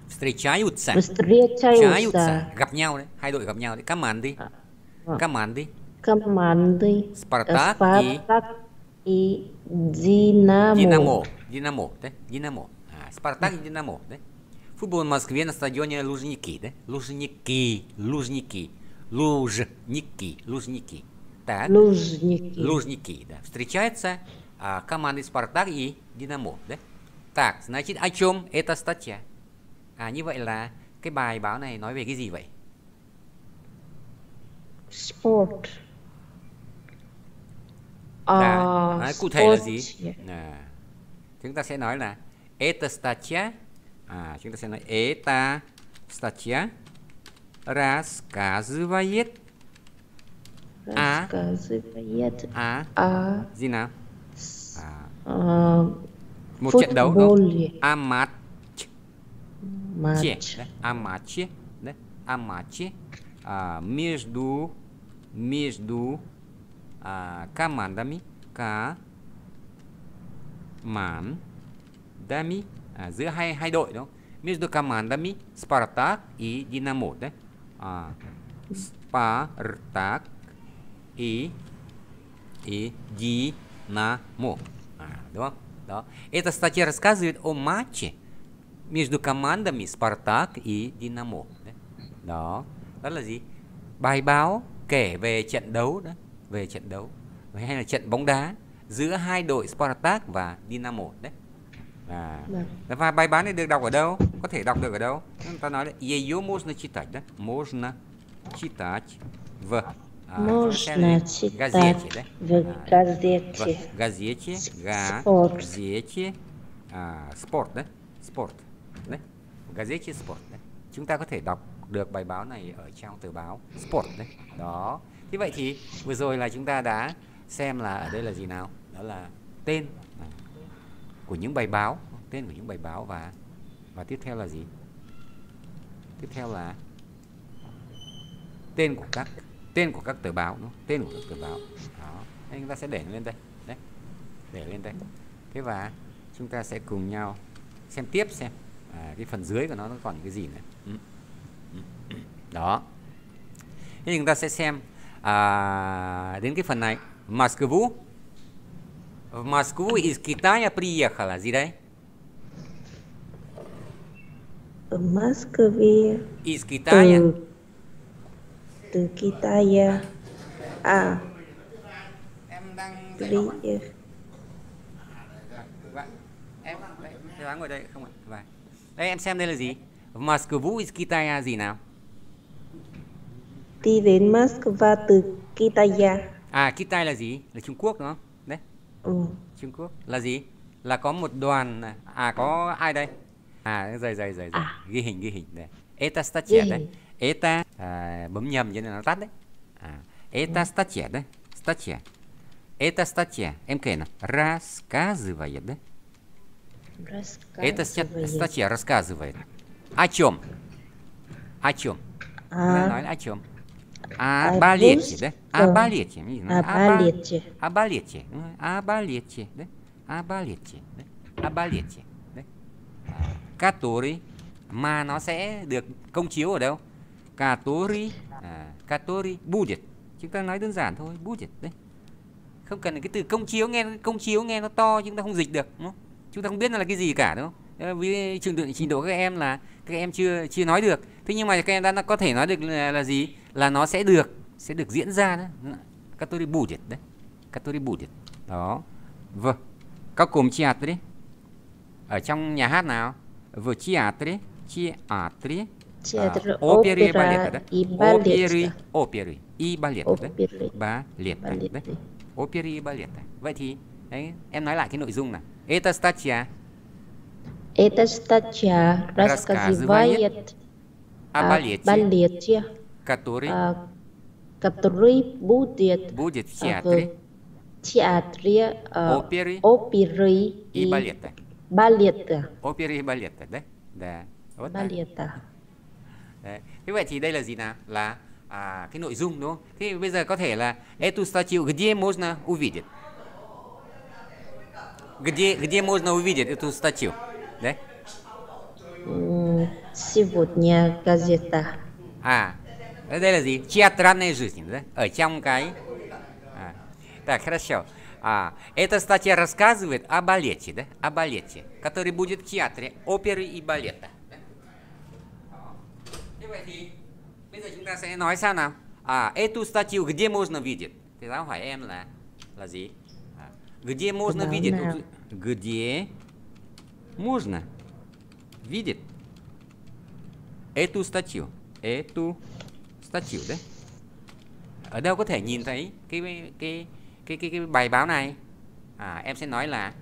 A: Встречаются.
B: Встречаются
A: Встречаются. Gặp nhau đấy. Hai đội gặp nhau đấy. Команды.
B: Vâng.
A: Команды.
B: команды
A: Спартак и
B: Спартак и Динамо.
A: Динамо. Динамо, да? Динамо. А, Спартак и Динамо, да? Футбол в Москве на стадионе Лужники, да? Лужники, Лужники, Лужники, Лужники. Так,
B: Лужники.
A: Лужники, да. Встречаются а, команды Спартак и Динамо, да? Так, значит, о чем эта статья? À, như vậy là cái bài báo này nói về cái gì vậy?
B: Sport. А,
A: Đấy, cụ thể là
B: спорте.
A: gì? À, chúng ta sẽ nói là эта статья, а, chúng ta sẽ эта статья рассказывает а,
B: рассказывает а,
A: а, Зина, а,
B: а,
A: một футболе. trận đấu? А
B: матч.
A: Матч. А матче. Да? А матче. А, между между а, командами. Ман. командами à, giữa hai hai đội đúng không? Между командами Спартак и Динамо đấy. À, Спартак и и Динамо. А, đúng không? Đó. Эта статья рассказывает о матче между командами Спартак и Динамо. Đấy. Đó. Đó là gì? Bài báo kể về trận đấu đó, về trận đấu hay là trận bóng đá giữa hai đội Spartak và Dynamo đấy. À.
B: Vâng.
A: Và bài báo này được đọc ở đâu? Có thể đọc được ở đâu? Chúng ta nói là ее можно читать, да? Можно читать в а,
B: Можно
A: газете,
B: читать
A: да?
B: в
A: А,
B: газете.
A: в газете,
B: Спорт.
A: газете, à, sport đấy, sport đấy, газете sport đấy. Chúng ta có thể đọc được bài báo này ở trong tờ báo sport đấy. Đó. Thế vậy thì vừa rồi là chúng ta đã xem là ở đây là gì nào? Đó là tên à, của những bài báo tên của những bài báo và và tiếp theo là gì? Tiếp theo là tên của các tên của các tờ báo đúng không? tên của các tờ báo. Đó. Nên chúng ta sẽ để lên đây. Đấy. Để lên đây. Thế và chúng ta sẽ cùng nhau xem tiếp xem. À, cái phần dưới của nó nó còn cái gì nữa. Ừ. Đó. Thế chúng ta sẽ xem à, đến cái phần này. Moscow В Москву из Китая приехала. Gì đây?
B: Ở Moscow
A: Из Китая.
B: từ từ Kitaya à
A: Em đang
B: Pri
A: Vâng, em đây, thế ngồi đây không ạ? Vâng. Đây em xem đây là gì? В Москву из Китая gì nào?
B: đi đến Moscow từ Kitaya
A: À, Kitay là gì? Là Trung Quốc đúng không? Đấy,
B: ừ.
A: Trung Quốc là gì? Là có một đoàn này. à có ai đây? À rồi rồi rồi rồi.
B: À.
A: Ghi hình ghi hình đây. Eta
B: Ghi
A: Stachet đấy.
B: hình.
A: Eta à, bấm nhầm cho nên nó tắt đấy. À, Eta Stachet đấy. Stachet. Eta Stachet. Em kể nào. Рассказывает, да? Это ста-
B: Рассказывает.
A: статья рассказывает. О чем? О чем?
B: à,
A: Nói о чем? О
B: О
A: балете, да? О
B: русском.
A: балете. Не знаю,
B: о
A: о ба-
B: балете
A: О балете. Ну, О балете, да? О балете, да? О балете, да? À, Который mà nó sẽ được công chiếu ở đâu? Который, à, который будет. Chúng ta nói đơn giản thôi, будет đấy. Không cần cái từ công chiếu nghe công chiếu nghe nó to chúng ta không dịch được, đúng không? Chúng ta không biết nó là cái gì cả đúng không? Ờ, với trường tượng trình độ các em là các em chưa chưa nói được. Thế nhưng mà các em đã có thể nói được là, là gì? Là nó sẽ được sẽ được diễn ra đó. Các tôi đi bù điệt đấy. Các tôi đi bù điệt. Đó. Vâng. Các cùng chi đấy ở trong nhà hát nào? Vâng, Vừa chi
B: hạt
A: đấy
B: chi
A: hạt
B: đấy.
A: Opera ballet opera opera
B: i
A: ballet đấy.
B: ballet
A: đấy opera ballet vậy thì đấy em nói lại cái nội dung này eta statia
B: эта статья рассказывает
A: о балете,
B: балете
A: который
B: а, который будет
A: будет в театре
B: в театре а,
A: оперы
B: оперы
A: и балета.
B: балета
A: Оперы и балета, да? Да. Вот
B: балета
A: Đấy. Thế vậy thì đây là gì nào? Là à, cái nội dung đúng không? Thế bây giờ có thể là эту статью где можно увидеть? Где, где можно увидеть эту статью? Да?
B: Сегодня газета
A: À, đây là gì? Театральная жизнь, да? Ở trong cái... À. Так, хорошо. А, эта статья рассказывает о балете, да? О балете, который будет в театре оперы и балета. да? Đó. Thế vậy thì bây giờ chúng ta sẽ nói sao nào? À, эту статью где можно видеть? Thì giáo hỏi em là là gì? À, где можно
B: báo
A: видеть?
B: nào?
A: Где можно видеть эту статью? Эту статью đấy. Ở đâu có thể nhìn thấy cái cái cái cái, cái bài báo này? À, em sẽ nói là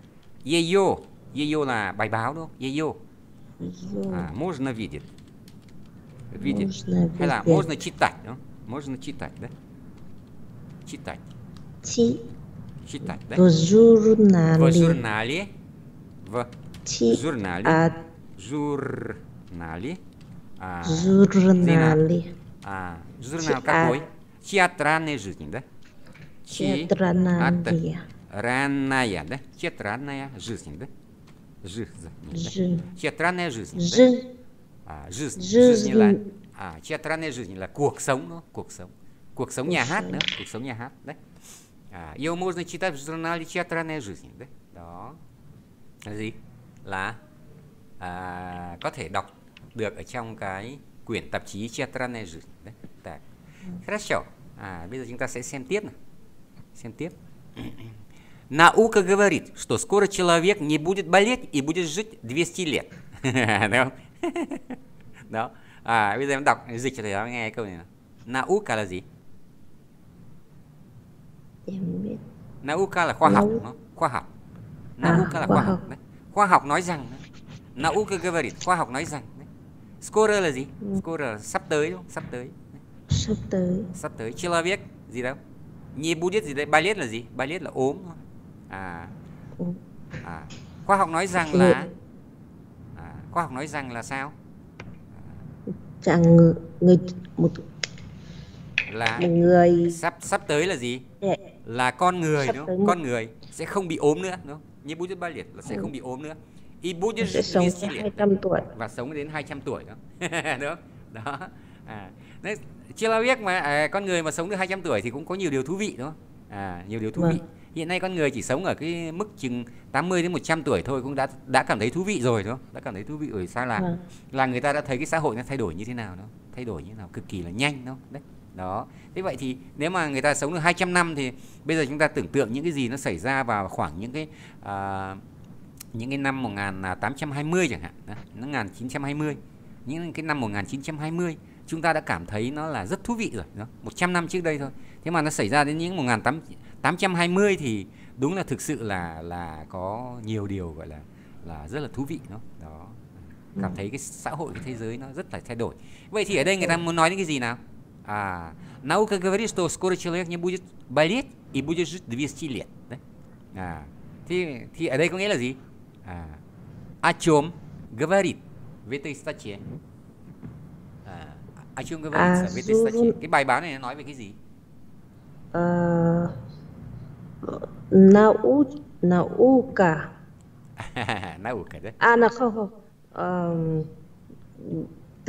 A: ее. ее là bài báo đúng không? ее. À, можно видеть. Видеть.
B: Можно
A: Hay là можно читать, да? Можно читать, да? Читать.
B: Чи
A: Читать, да?
B: в
A: В
B: журнале.
A: журнале. В
B: Чи
A: журнале.
B: а
A: Журнале. А,
B: журнале.
A: а, журнал
B: Театр.
A: какой? Театральной жизни, да?
B: Театральная.
A: Театральная, да? Театральная жизнь, да? Жизнь. да?
B: Ж.
A: Театральная жизнь. да?
B: Ж.
A: À, жизнь,
B: Жизнь.
A: жизнь là à, театральная жизнь là cuộc sống đó, cuộc sống. Cuộc sống nhà hát nữa, cuộc sống nhà hát đấy. À, yêu можно читать в журнале театральная жизнь đấy. Đó. Là gì? Là à, có thể đọc được ở trong cái quyển tạp chí театральная жизнь đấy. Так. Хорошо. À, bây giờ chúng ta sẽ xem tiếp này. Xem tiếp. Наука говорит, что скоро человек не будет болеть и будет жить 200 лет. Đúng không? Đó. À, bây giờ em đọc dịch cho thầy giáo nghe câu này nào. Nauka là gì?
B: Em biết.
A: Nauka là khoa học,
B: Nau-
A: nó khoa học.
B: À,
A: Nauka là
B: khoa
A: khoa học.
B: học.
A: Đấy. Khoa học nói rằng. đấy. Nauka говорит, khoa học nói rằng. Đấy. Skoro là gì? Skoro là sắp tới đúng không? Sắp tới. Đấy.
B: Sắp tới.
A: Sắp tới. Человек gì đâu? Не будет gì đấy? Ballet là gì? Ballet là ốm thôi. À,
B: Ồ,
A: à. Khoa học nói rằng là à, khoa học nói rằng là sao?
B: Rằng người, người một,
A: Là
B: một người
A: sắp sắp tới là gì?
B: sẽ
A: là con người
B: Sắp
A: đúng
B: tới
A: không?
B: một-
A: con người sẽ không bị ốm nữa đúng không? như ba liệt là sẽ ừ. không bị ốm nữa. Ibu
B: sẽ sống
A: đến
B: 200 tuổi.
A: và sống đến 200 tuổi đó. Đó, đó. À. Đấy chưa biết mà à, con người mà sống được 200 tuổi thì cũng có nhiều điều thú vị đúng không? À nhiều điều thú
B: vâng.
A: vị hiện nay con người chỉ sống ở cái mức chừng 80 đến 100 tuổi thôi cũng đã đã cảm thấy thú vị rồi đúng không? Đã cảm thấy thú vị rồi sao là
B: vâng.
A: là người ta đã thấy cái xã hội nó thay đổi như thế nào đó thay đổi như thế nào cực kỳ là nhanh đúng không? Đấy. Đó. Thế vậy thì nếu mà người ta sống được 200 năm thì bây giờ chúng ta tưởng tượng những cái gì nó xảy ra vào khoảng những cái à, những cái năm 1820 chẳng hạn, đó, năm 1920, những cái năm 1920 chúng ta đã cảm thấy nó là rất thú vị rồi, đó, 100 năm trước đây thôi. Thế mà nó xảy ra đến những 1820 thì đúng là thực sự là là có nhiều điều gọi là là rất là thú vị đó. Đó. Cảm thấy cái xã hội cái thế giới nó rất là thay đổi. Vậy thì ở đây người ta muốn nói đến cái gì nào? À, наука говорит, что скоро человек не будет болеть и будет жить 200 лет. Đấy. À, thì thì ở đây có nghĩa là gì? À, о чем говорит в этой статье? À, о чем говорится в этой статье? Cái bài báo này nó nói về cái gì?
B: Ờ, nau nauka
A: Nаука, đấy.
B: à là không không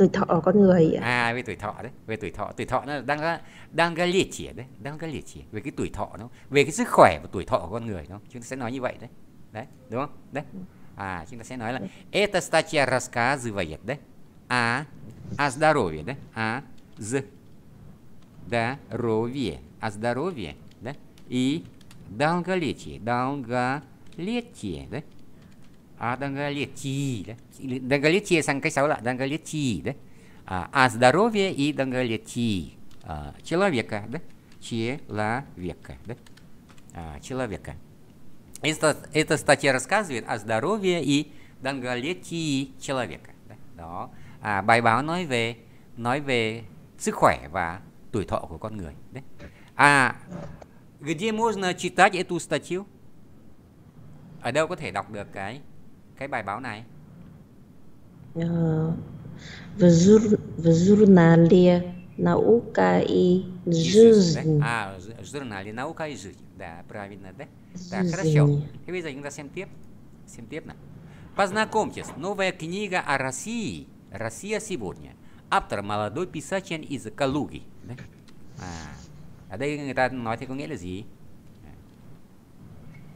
B: tuổi thọ của con người ạ.
A: À về tuổi thọ đấy, về tuổi thọ, tuổi thọ nó là đang ra đang ra liệt chỉ đấy, đang ra liệt chỉ về cái tuổi thọ nó, về cái sức khỏe và tuổi thọ của con người nó, chúng ta sẽ nói như vậy đấy, đấy, đúng không? Đấy, à chúng ta sẽ nói là эта статья рассказывает, đấy, о о здоровье, đấy, о здоровье, о здоровье, да, и долголетие, долголетие, đấy, à, долголетие, да? Долголетие lại долголетие, да? А, о здоровье и долголетии а, человека, да? Человека, да? А, человека. Это, эта статья рассказывает о здоровье и долголетии человека. Да? Đó. À, bài báo nói về nói về sức khỏe và tuổi thọ của con người. Đấy. À, где можно читать эту статью? Ở đâu có thể đọc được cái cái bài báo này?
B: Ờ, в, жур, в журнале наука и жизнь.
A: да? А, в журнале «Наука и жизнь». Да, правильно, да? Так, хорошо. И bây giờ chúng ta xem tiếp. Xem tiếp nào. Познакомьтесь, новая книга о России. Россия сегодня. Автор молодой писатель из Калуги. Đấy. À, ở đây người ta nói thế có nghĩa là gì?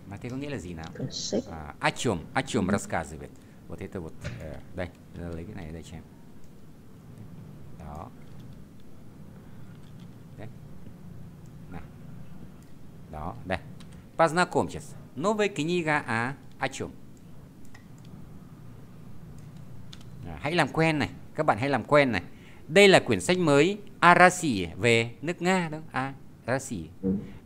A: À, Nói thế có nghĩa là gì nào?
B: Cuốn sách
A: А, о чем? О чем рассказывает? Вот это вот. Э, дай, lấy cái này đây cho em. Đó. Đấy. Nào. Đó, đây. Познакомьтесь. Новая книга о о чем? À, hãy làm quen này, các bạn hãy làm quen này. Đây là quyển sách mới Arasia về nước Nga đó, Arasia.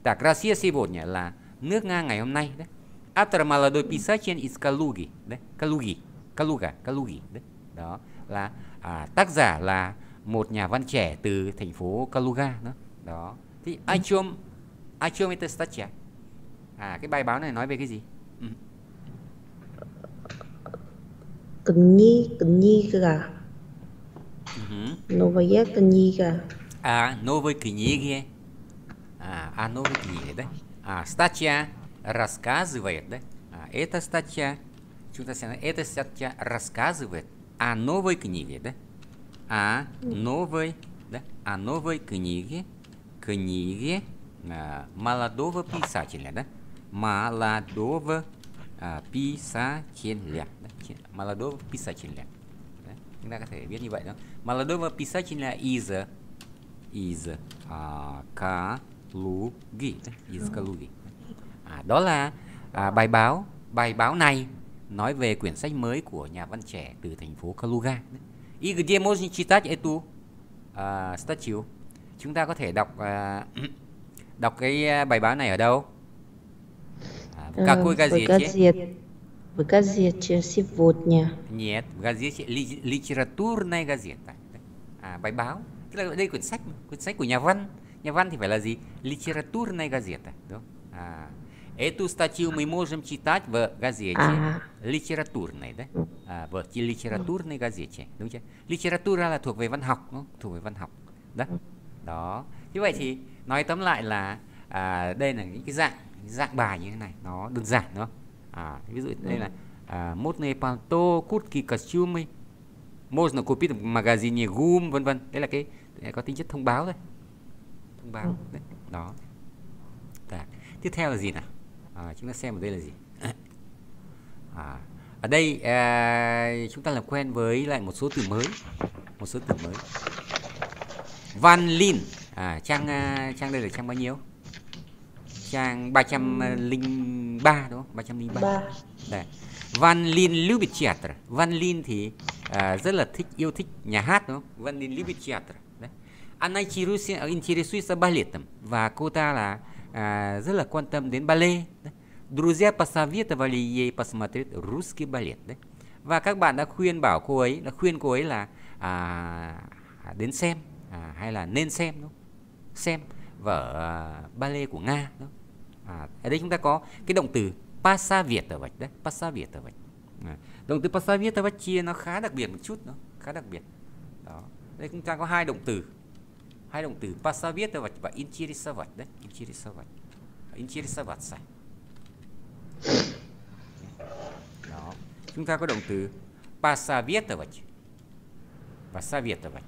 A: Так, Россия сегодня là nước Nga ngày hôm nay đấy. Автор молодой писатель из Калуги, đấy, Калуги, Калуга, Калуги, đấy. Đó là à, tác giả là một nhà văn trẻ từ thành phố Kaluga đó đó thì о чем о чем эта статья à cái bài báo này nói về cái gì ừ.
B: Кни, книга.
A: Uh-huh.
B: Новая книга.
A: о новой книге а, о новой книге да А статья рассказывает да? А, эта статья sẽ nói эта статья рассказывает о новой книге да? О новой да? О новой книге книге а, молодого писателя да? Молодого а, писателя да? Молодого писателя да? chúng ta có thể молодого писателя из из à, Kalugi đấy, из Kalugi à, đó là à, bài báo bài báo này nói về quyển sách mới của nhà văn trẻ từ thành phố Kaluga đấy. И где можно читать эту à, статью? Chúng ta có thể đọc à, đọc cái à, bài báo này ở đâu? À, в
B: Э,
A: какой
B: в
A: газете?
B: газет- В газете сегодня.
A: Нет, в газете ли, литературная газета. Đấy. À, bài báo. Tức là đây quyển sách, mà, quyển sách của nhà văn. Nhà văn thì phải là gì? Литературная газета, đúng không? À, эту статью мы можем читать в газете
B: À,
A: литературной, да? À, в те- литературной газете, đúng chưa? Literatura là thuộc về văn học, đúng không? Thuộc về văn học. Đó. Đó. Như vậy thì nói tóm lại là à, đây là những cái dạng dạng bài như thế này, nó đơn giản đúng không? À, ví dụ đây là à, модные пальто, куртки, костюмы. Можно купить в магазине GUM vân vân. Đấy là cái cái có tính chất thông báo thôi. Thông báo. Đấy. Đó. Dạ. Tiếp theo là gì nào? À, chúng ta xem ở đây là gì? À, ở đây à, chúng ta làm quen với lại một số từ mới, một số từ mới. Van Lin, à, trang à, trang đây là trang bao nhiêu? Trang 303 đúng không? 303.
B: ba.
A: Đây. Van Lin любит театр. Van Lin thì à, rất là thích yêu thích nhà hát đúng không? Van Lin любит театр. Đấy. Она интересуется, интересуется балетом và cô ta là à, rất là quan tâm đến ballet. Đấy. Друзья посоветовали ей посмотреть русский балет. Đấy. Và các bạn đã khuyên bảo cô ấy, đã khuyên cô ấy là à, đến xem à, hay là nên xem đúng không? Xem vở à, ballet của Nga đúng không? À, ở đây chúng ta có cái động từ посоветовать đấy, посоветовать. À, động từ посоветовать chia nó khá đặc biệt một chút nó khá đặc biệt. Đó. Đây chúng ta có hai động từ. Hai động từ посоветовать và интересовать đấy, интересовать. Интересоваться. Đó. Chúng ta có động từ посоветовать và советовать.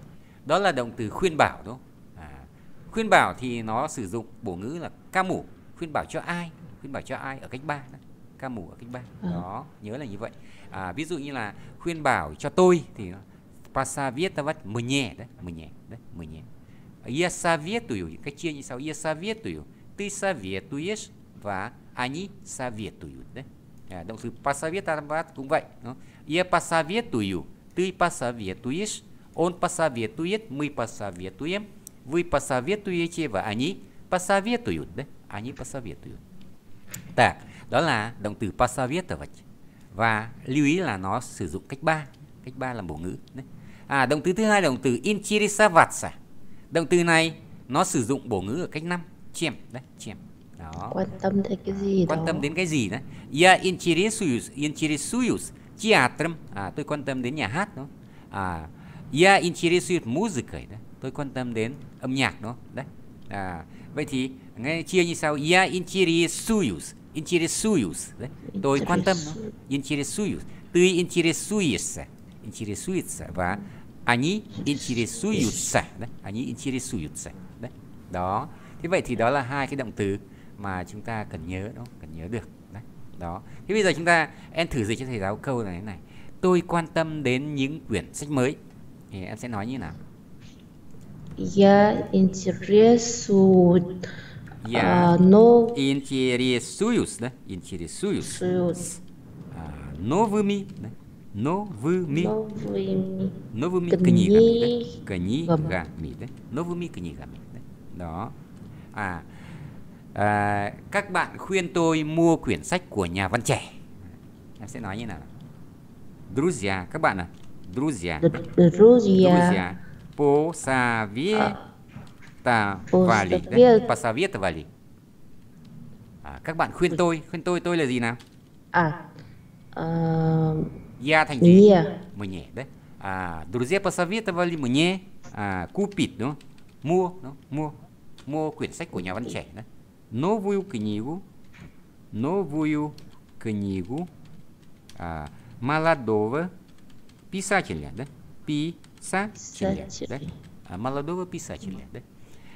A: Đó là động từ khuyên bảo đúng không? À, khuyên bảo thì nó sử dụng bổ ngữ là ca mủ, khuyên bảo cho ai? Khuyên bảo cho ai ở cách 3 đó. Ca mủ ở cách 3. Đó, nhớ là như vậy. À, ví dụ như là khuyên bảo cho tôi thì nó посоветовать мне đấy, мне đấy, мне. Я советую, cách chia như sau, я советую, ты советуешь và они советуют đấy. À, động từ посоветовать cũng vậy. Nó. Я посоветую, ты посоветуешь, он посоветует, мы посоветуем, вы посоветуете và они посоветуют đấy. Они посоветуют. Так, đó là động từ посоветовать. Và lưu ý là nó sử dụng cách 3. Cách 3 là bổ ngữ. Đấy. À, động từ thứ hai là động từ интересоваться. động từ này nó sử dụng bổ ngữ ở cách 5 chèm đấy chèm đó.
B: Quan tâm đến cái gì
A: quan
B: đó.
A: tâm đến cái gì đấy? Ya interesuyus interesuyus teatrum à tôi quan tâm đến nhà hát đó. À ya interesuyus musicae đấy. Tôi quan tâm đến âm nhạc đó. Đấy. À vậy thì nghe chia như sau. Ya interesuyus interesuyus đấy. Tôi quan tâm nó interesuyus tôi interesuyus interesuyus và они интересуются đấy они интересуются đấy đó thế vậy thì đó là hai cái động từ mà chúng ta cần nhớ đó cần nhớ được đấy đó thế bây giờ chúng ta em thử dịch cho thầy giáo câu này thế này tôi quan tâm đến những quyển sách mới thì em sẽ nói như nào
B: Я интересуюсь
A: я
B: а, но
A: интересуюсь да интересуюсь
B: Союз
A: а, новыми да? новыми
B: новыми
A: новыми
B: Кни-
A: книгами да? книгами да? новыми книгами да? đó à, à các bạn khuyên tôi mua quyển sách của nhà văn trẻ em sẽ nói như nào друзья các bạn à друзья
B: Д- друзья
A: друзья Посоветовали.
B: Посовет-
A: Đấy. Посоветовали. À, các bạn khuyên tôi, khuyên tôi tôi là gì nào?
B: А. а,
A: Я thành gì?
B: Мне.
A: Да? А, друзья посоветовали мне à, купить, không? Mua, không? Mua. Mua quyển sách của nhà văn trẻ. Новую книгу. Новую книгу à, молодого писателя, да? Писателя, да? А, молодого писателя, да?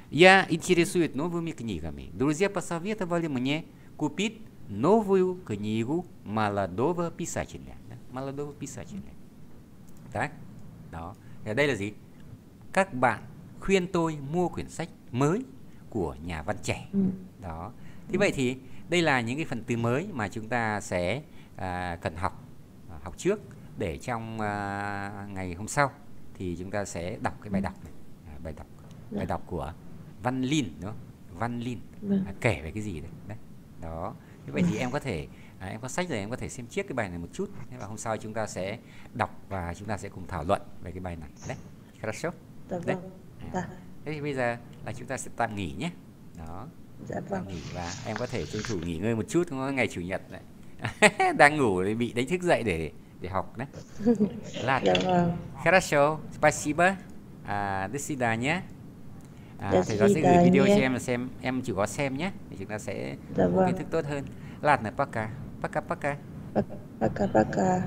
A: Я интересует новыми книгами. Друзья посоветовали мне купить новую книгу молодого писателя. Да? Молодого писателя. Đấy. Đó. Thì ở đây là gì? Các bạn khuyên tôi mua quyển sách mới của nhà văn trẻ.
B: ừ.
A: Đó. Thế vậy thì đây là những cái phần từ mới mà chúng ta sẽ à, cần học à, học trước để trong à, ngày hôm sau thì chúng ta sẽ đọc cái bài đọc này. À, bài đọc bài đọc của Văn Linh đúng không? Văn Linh
B: Vâng.
A: à, kể về cái gì đấy. đấy. Đó. Thế vậy thì em có thể à, em có sách rồi em có thể xem chiếc cái bài này một chút Thế và hôm sau chúng ta sẽ đọc và chúng ta sẽ cùng thảo luận về cái bài này. Đấy. Хорошо?
B: Dạ
A: Đấy.
B: vâng.
A: À.
B: Dạ.
A: Thế thì bây giờ là chúng ta sẽ tạm nghỉ nhé. Đó
B: Dạ
A: tạm
B: vâng.
A: nghỉ và em có thể tranh thủ nghỉ ngơi một chút không có ngày chủ nhật đấy đang ngủ thì bị đánh thức dậy để để học đấy là
B: Dạ vâng.
A: хорошо спасибо à, до свидания à,
B: До
A: thầy giáo sẽ gửi video cho
B: свидания.
A: em là xem em chịu có xem nhé để chúng ta sẽ
B: Dạ
A: có
B: vâng.
A: kiến thức tốt hơn Ладно, пока. Пока-пока.
B: Пока-пока.